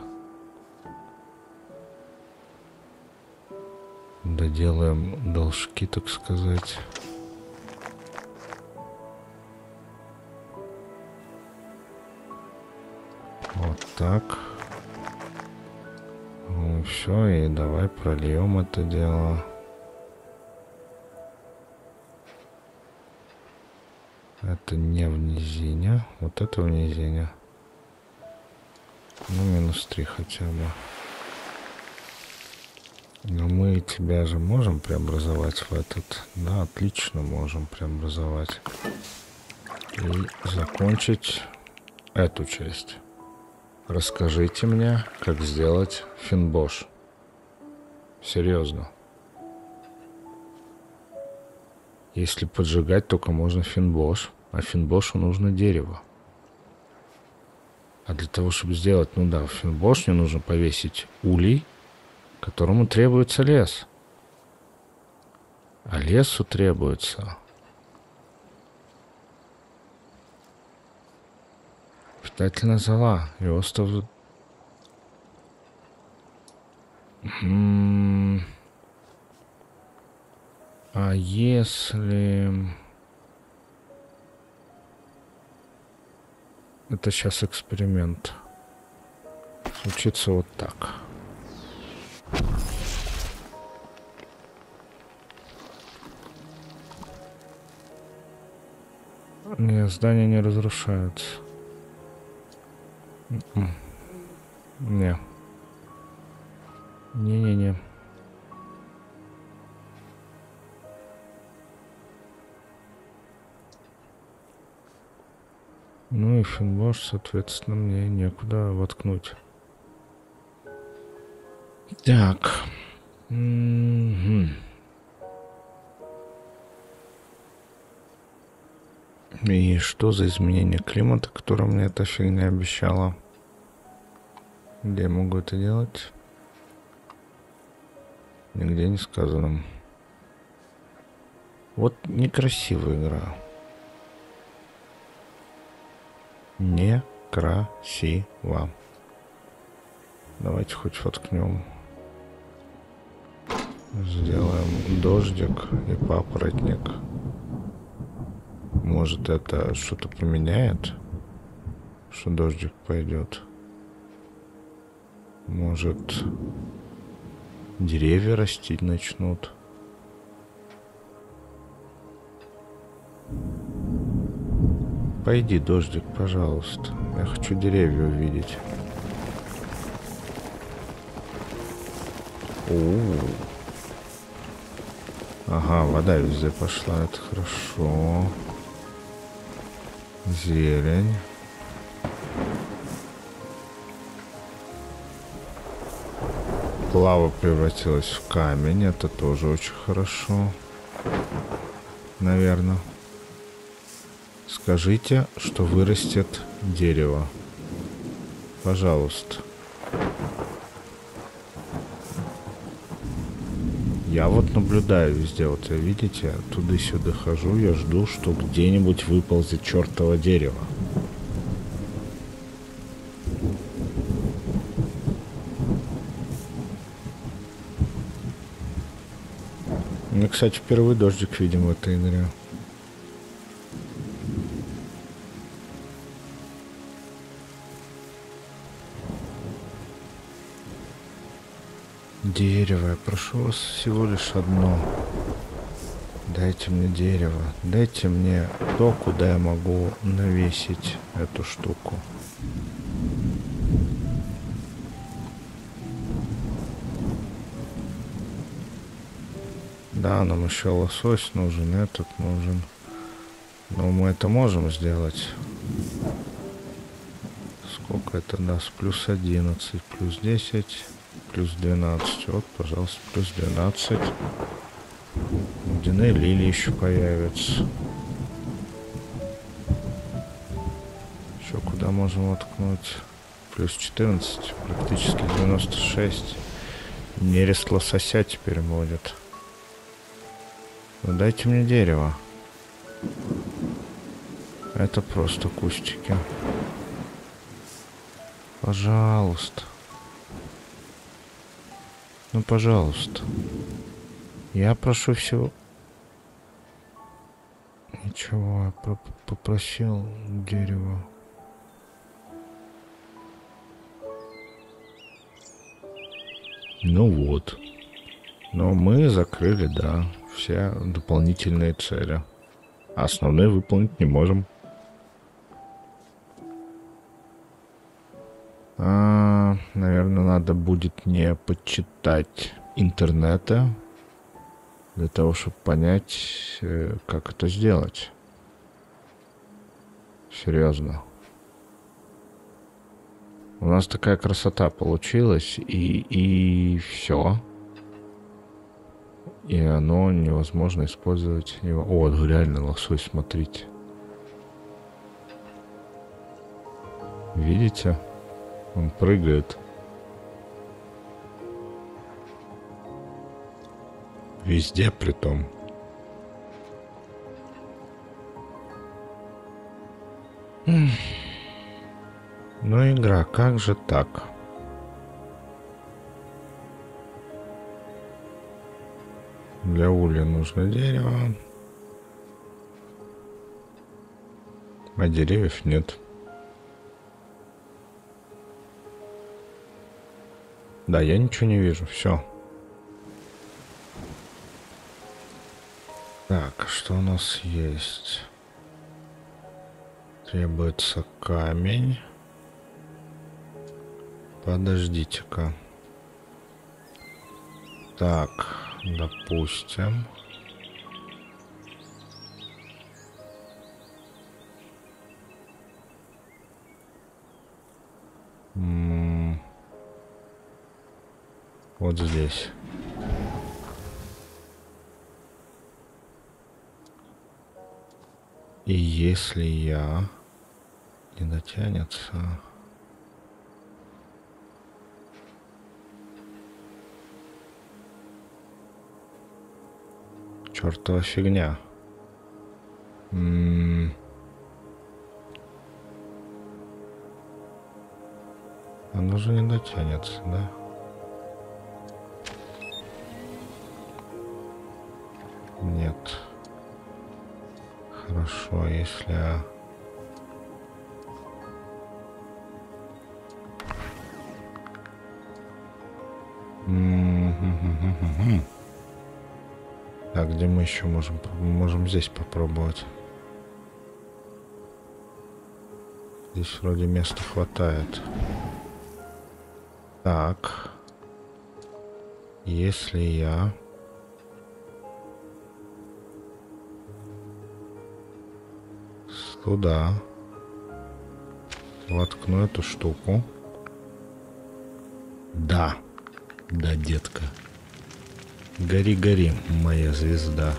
Доделаем должки, так сказать. Вот так. Ну, все, и давай прольем это дело. Это не в низине. Вот это в низине. Ну, минус 3 хотя бы. Но мы тебя же можем преобразовать в этот. Да, отлично можем преобразовать. И закончить эту часть. Расскажите мне, как сделать финбош. Серьезно. Если поджигать, только можно финбош. А финбошу нужно дерево. А для того, чтобы сделать, ну да, финбош, мне нужно повесить улей, которому требуется лес. А лесу требуется питательная зола и остров... А если... Это сейчас эксперимент. Случится вот так. Не, здания не разрушаются. М-м. Не. Не-не-не. Ну и финбош, соответственно, мне некуда воткнуть. Так. Угу. И что за изменение климата, которое мне эта фигня обещала? Где я могу это делать? Нигде не сказано. Вот некрасивая игра. Некрасиво. Давайте хоть воткнем. Сделаем дождик и папоротник. Может это что-то поменяет? Что дождик пойдет? Может деревья растить начнут? Пойди, дождик, пожалуйста. Я хочу деревья увидеть. О -о -о. Ага, вода везде пошла, это хорошо. Зелень. Плава превратилась в камень, это тоже очень хорошо. Наверное. Скажите, что вырастет дерево. Пожалуйста. Я вот наблюдаю везде, вот видите, туда-сюда хожу, я жду, что где-нибудь выползет чертово дерево. Ну, кстати, первый дождик видим в этой Дерево, я прошу вас всего лишь одно. Дайте мне дерево. Дайте мне то, куда я могу навесить эту штуку. Да, нам еще лосось нужен, этот нужен. Но мы это можем сделать. Сколько это даст? Плюс 11, плюс 10 плюс 12. Вот, пожалуйста, плюс 12. Водяные лилии еще появятся. Еще куда можем воткнуть? Плюс 14, практически 96. Нерест лосося теперь будет. Ну дайте мне дерево. Это просто кустики. Пожалуйста. Ну, пожалуйста. Я прошу всего... Ничего, я попросил дерево. Ну вот. Но мы закрыли, да, все дополнительные цели. А основные выполнить не можем. А, наверное, надо будет не почитать интернета для того, чтобы понять, э, как это сделать. Серьезно. У нас такая красота получилась, и, и все. И оно невозможно использовать. Его... О, реально лосось, смотрите. Видите? Он прыгает. Везде при том. Ну, игра, как же так? Для уля нужно дерево. А деревьев нет. Да, я ничего не вижу. Все. Так, что у нас есть? Требуется камень. Подождите-ка. Так, допустим. Вот здесь. И если я не дотянется... Чертова фигня. М -м Оно же не дотянется, да? Хорошо, если... Так, где мы еще можем? можем здесь попробовать. Здесь вроде места хватает. Так. Если я... туда. Воткну эту штуку. Да. Да, детка. Гори, гори, моя звезда.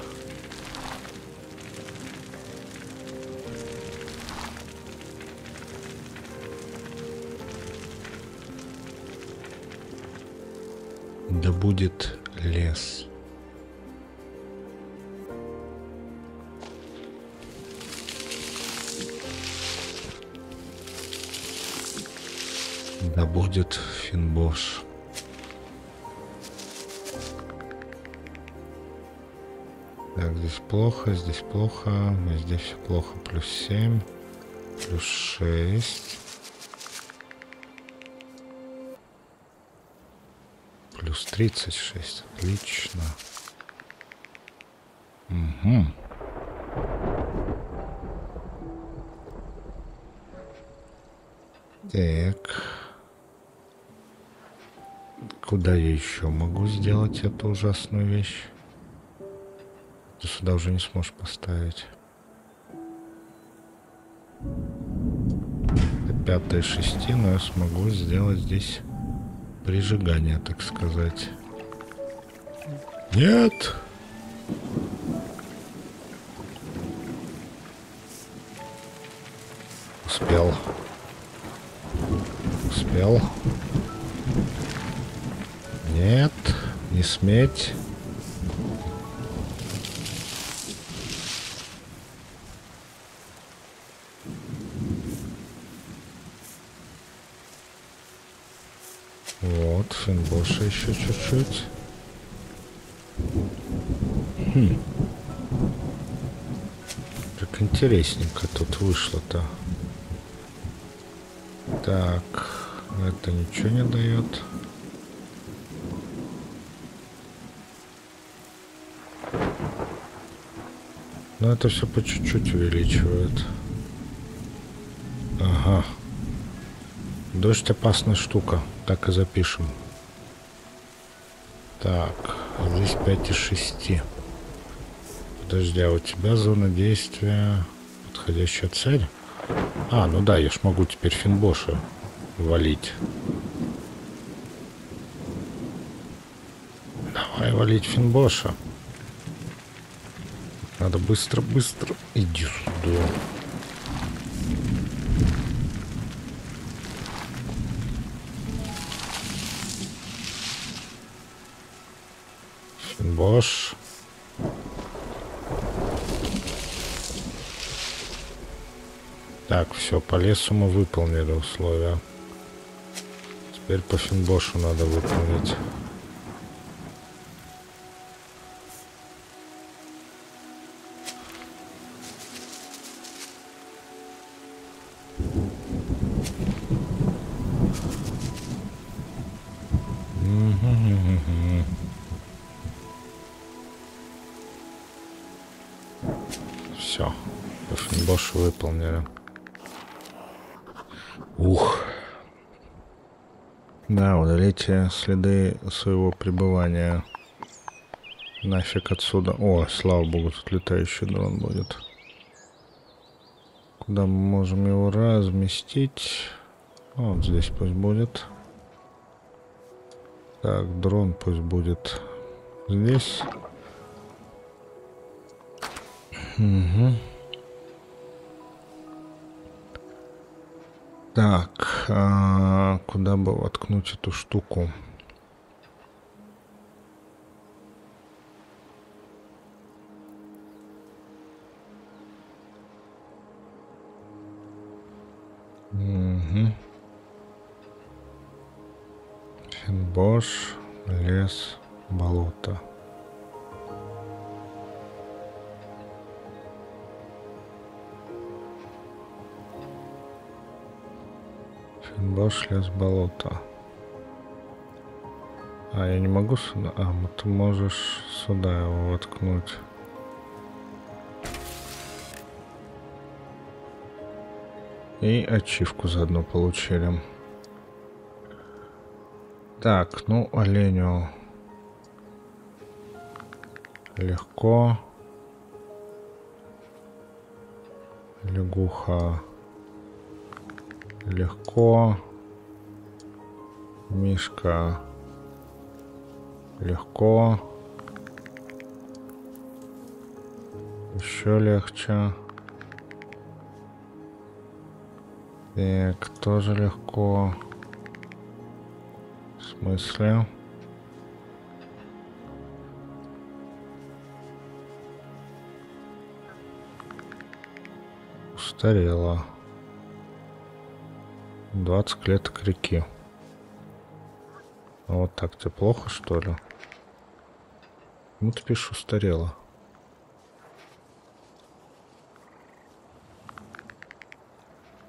Да будет Да будет Финбош. Так, здесь плохо, здесь плохо, здесь все плохо. Плюс 7, плюс 6. Плюс 36, отлично. Угу. Так. Куда я еще могу сделать эту ужасную вещь? Ты сюда уже не сможешь поставить. Это пятая шести, но я смогу сделать здесь прижигание, так сказать. Нет! Успел. Успел. Нет, не сметь. Вот, финбоша еще чуть-чуть. Хм. Как интересненько тут вышло-то. Так, это ничего не дает. Но это все по чуть-чуть увеличивает. Ага. Дождь опасная штука. Так и запишем. Так, здесь 5 из 6. Подожди, а у тебя зона действия подходящая цель? А, ну да, я ж могу теперь Финбоша валить. Давай валить Финбоша. Надо быстро-быстро. Иди сюда. Финбош. Так, все, по лесу мы выполнили условия. Теперь по Финбошу надо выполнить. Да, удалите следы своего пребывания. Нафиг отсюда. О, слава богу, тут летающий дрон будет. Куда мы можем его разместить? Вот здесь пусть будет. Так, дрон пусть будет здесь. Угу. Так, а куда бы воткнуть эту штуку? Угу. Финбош, лес, болото. Финбош, лес, болото. А, я не могу сюда? А, ты можешь сюда его воткнуть. И ачивку заодно получили. Так, ну, оленю легко. Лягуха легко. Мишка Легко. Еще легче. Так, тоже легко. В смысле? Устарела. 20 клеток реки. Ну, вот так тебе плохо, что ли? Ну, ты пишешь, устарела.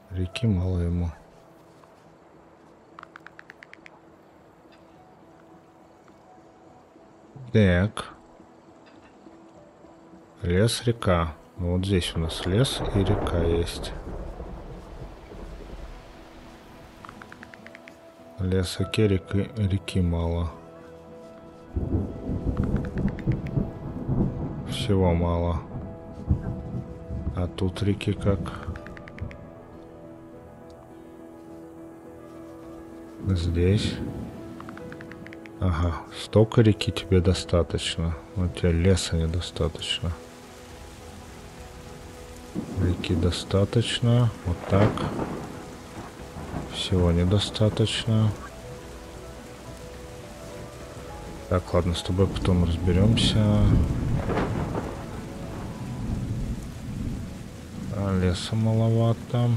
Реки мало ему. Так. Лес, река. Ну, вот здесь у нас лес и река есть. Лес, оке, реки, реки мало. Всего мало. А тут реки как? Здесь. Ага, столько реки тебе достаточно. Но тебе леса недостаточно. Реки достаточно. Вот так. Всего недостаточно. Так, ладно, с тобой потом разберемся. А леса маловато.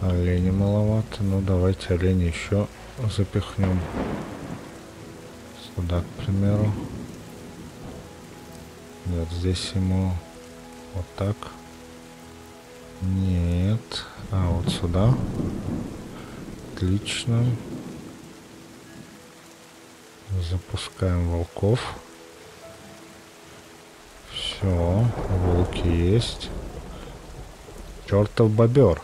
Олени маловато. Ну, давайте олени еще запихнем. Сюда, к примеру. Нет, здесь ему вот так. Нет. А, вот сюда. Отлично. Запускаем волков. Все, волки есть. Чертов бобер.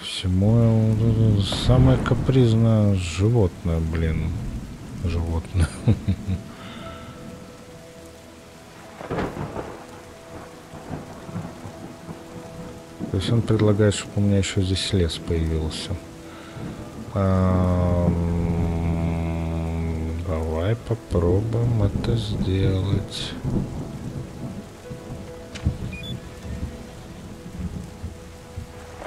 Всему самое капризное животное, блин. Животное. То есть он предлагает, чтобы у меня еще здесь лес появился. Давай попробуем это сделать.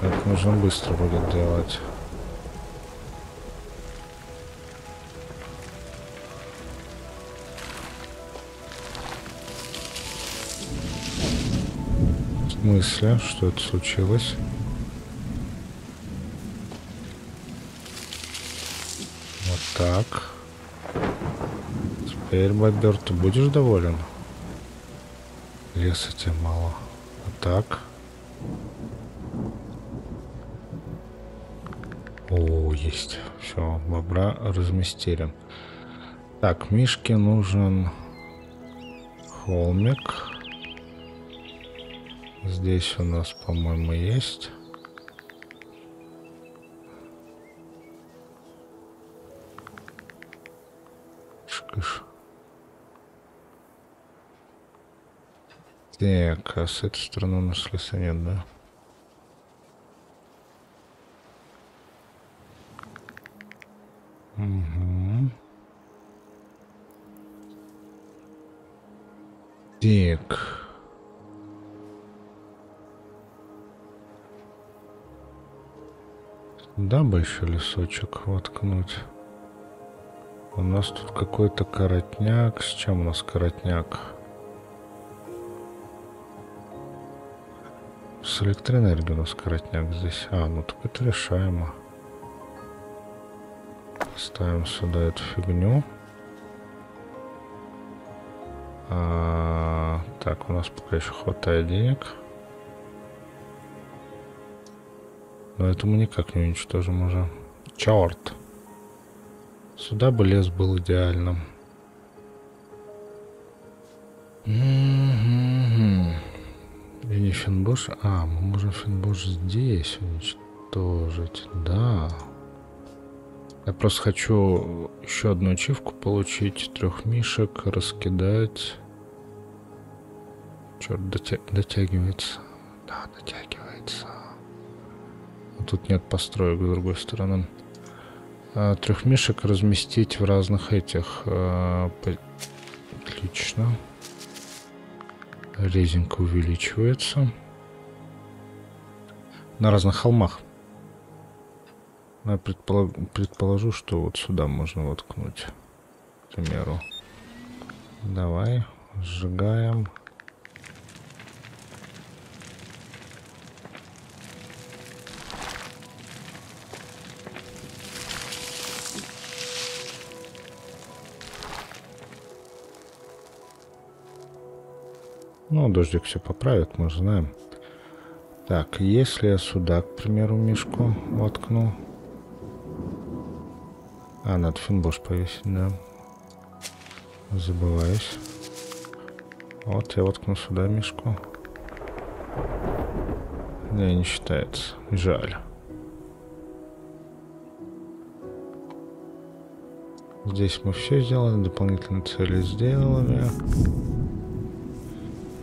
Это нужно быстро будет делать. Смысле? Что это случилось? Вот так. Теперь, бобер, ты будешь доволен? Леса тебе мало. Вот так. О, есть. Все, бобра разместили. Так, Мишке нужен холмик. Здесь у нас, по-моему, есть. Шкыш. Так, а с этой стороны у нас леса нет, да? Угу. Так. Да, большой лесочек воткнуть. У нас тут какой-то коротняк. С чем у нас коротняк? С электроэнергией у нас коротняк здесь. А, ну так это решаемо. Ставим сюда эту фигню. А, так, у нас пока еще хватает денег. Но это мы никак не уничтожим уже. Черт. Сюда бы лес был идеальным. И не финбош. А, мы можем финбош здесь уничтожить. Да. Я просто хочу еще одну ачивку получить, трех мишек, раскидать. Черт, дотя... дотягивается. Да, дотягивается. Тут нет построек с другой стороны. А, трех мишек разместить в разных этих. А. Отлично. Резинка увеличивается. На разных холмах. Я предполож... предположу, что вот сюда можно воткнуть. К примеру. Давай, сжигаем. Ну, дождик все поправит, мы знаем. Так, если я сюда, к примеру, мишку воткну. А, надо финбош повесить, да. Забываюсь. Вот я воткну сюда мишку. Не, не считается. Жаль. Здесь мы все сделали, дополнительные цели сделали.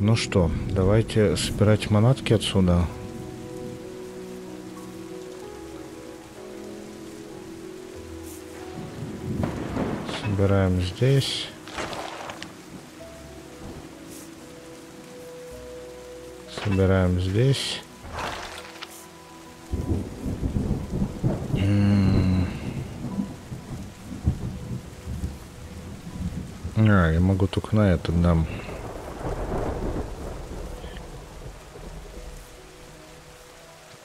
Ну что, давайте собирать манатки отсюда. Собираем здесь. Собираем здесь. А, я могу только на это дам.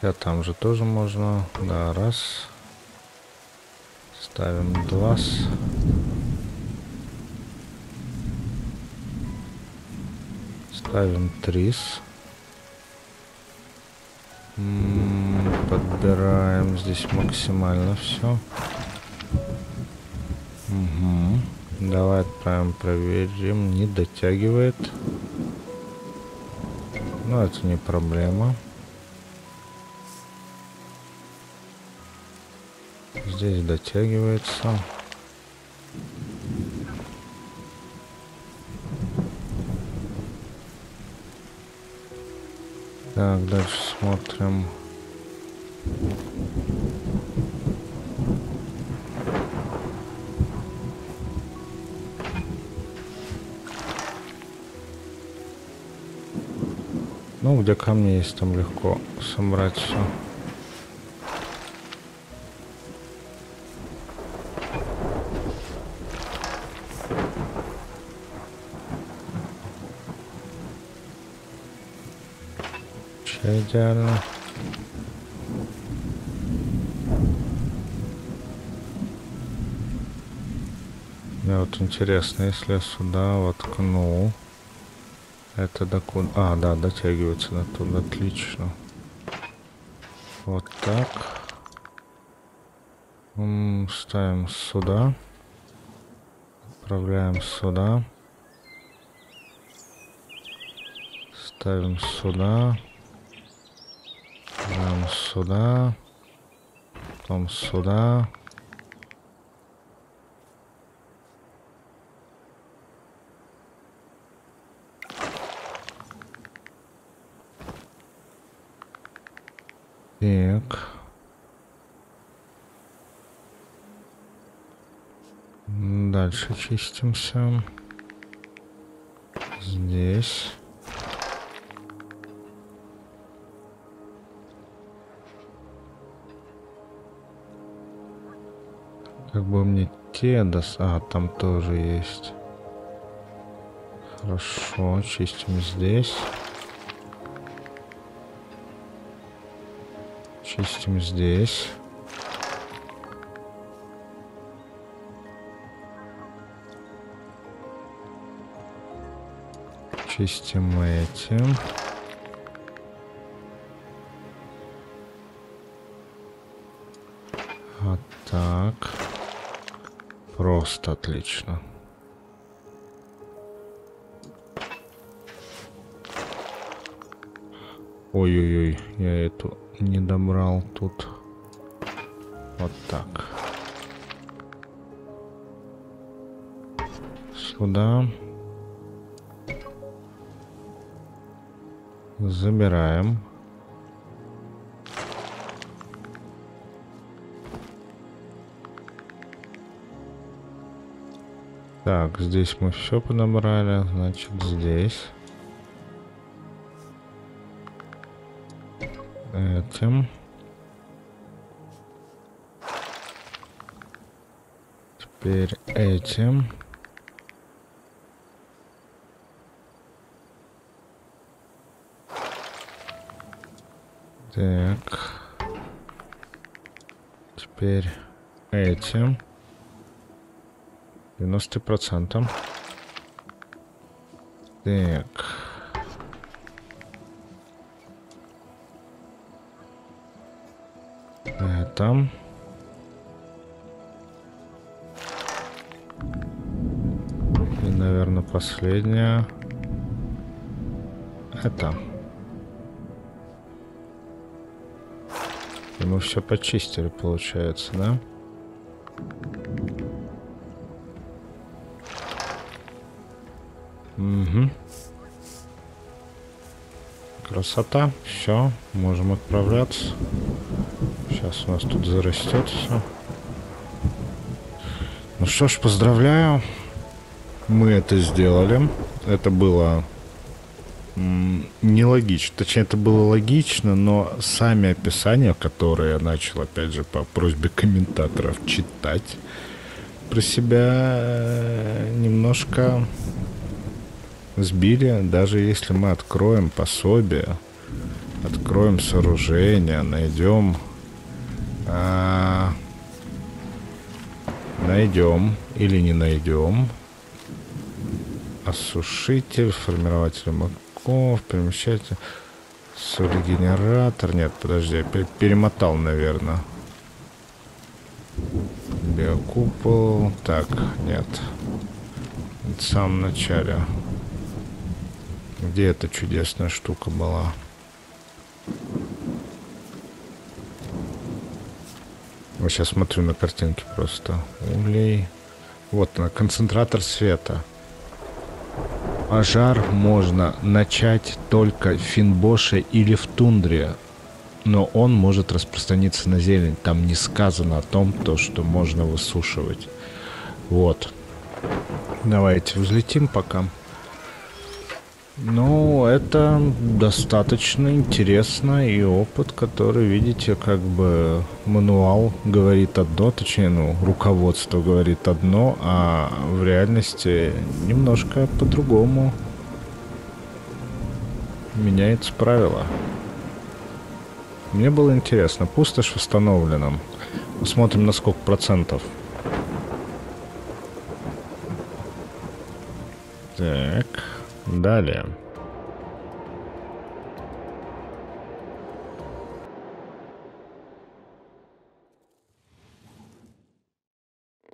А там же тоже можно. Да, раз. Ставим два. Ставим трис. Подбираем здесь максимально все. Угу. Давай отправим, проверим. Не дотягивает. Но это не проблема. Здесь дотягивается. Так, дальше смотрим. Ну, где камни есть, там легко собрать все. Идеально. Мне вот интересно, если я сюда воткну, это докуда? А, да, дотягивается до туда, отлично. Вот так. Ставим сюда. Отправляем сюда. Ставим сюда сюда. Потом сюда. Так. Дальше чистимся. Здесь. Как бы мне те дос... А, там тоже есть. Хорошо, чистим здесь. Чистим здесь. Чистим этим. Просто отлично. Ой-ой-ой, я эту не добрал тут. Вот так. Сюда. Забираем. Так, здесь мы все подобрали, значит здесь. Этим. Теперь этим. Так. Теперь этим. 90 процентом. Так. Это. И, наверное, последняя. Это. И мы все почистили, получается, да? Красота. Все, можем отправляться. Сейчас у нас тут зарастет все. Ну что ж, поздравляю. Мы это сделали. Это было нелогично. Точнее, это было логично, но сами описания, которые я начал, опять же, по просьбе комментаторов читать, про себя э, немножко сбили, даже если мы откроем пособие, откроем сооружение, найдем... А, найдем или не найдем осушитель, формирователь молоков, перемещатель, солигенератор. Нет, подожди, опять перемотал, наверное. Биокупол. Так, нет. В самом начале. Где эта чудесная штука была? Вот сейчас смотрю на картинки просто. Улей. Вот она, концентратор света. Пожар можно начать только в Финбоше или в Тундре, но он может распространиться на зелень. Там не сказано о том, то, что можно высушивать. Вот. Давайте взлетим пока. Ну, это достаточно интересно и опыт, который, видите, как бы мануал говорит одно, точнее, ну, руководство говорит одно, а в реальности немножко по-другому меняется правило. Мне было интересно. Пустошь восстановлена. Посмотрим, на сколько процентов. Так. Далее.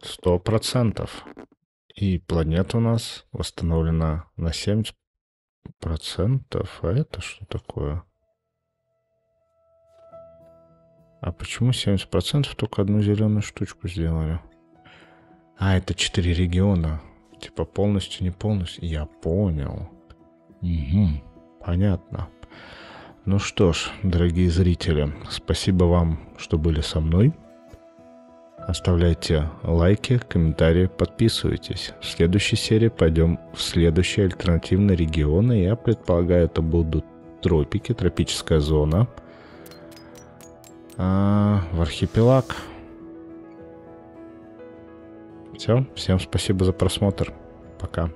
Сто процентов. И планета у нас восстановлена на 70 процентов. А это что такое? А почему 70 процентов только одну зеленую штучку сделали? А, это четыре региона. Типа полностью, не полностью. Я понял. Угу. Понятно. Ну что ж, дорогие зрители, спасибо вам, что были со мной. Оставляйте лайки, комментарии, подписывайтесь. В следующей серии пойдем в следующие альтернативные регионы. Я предполагаю, это будут тропики, тропическая зона. А, в архипелаг. Все, всем спасибо за просмотр. Пока.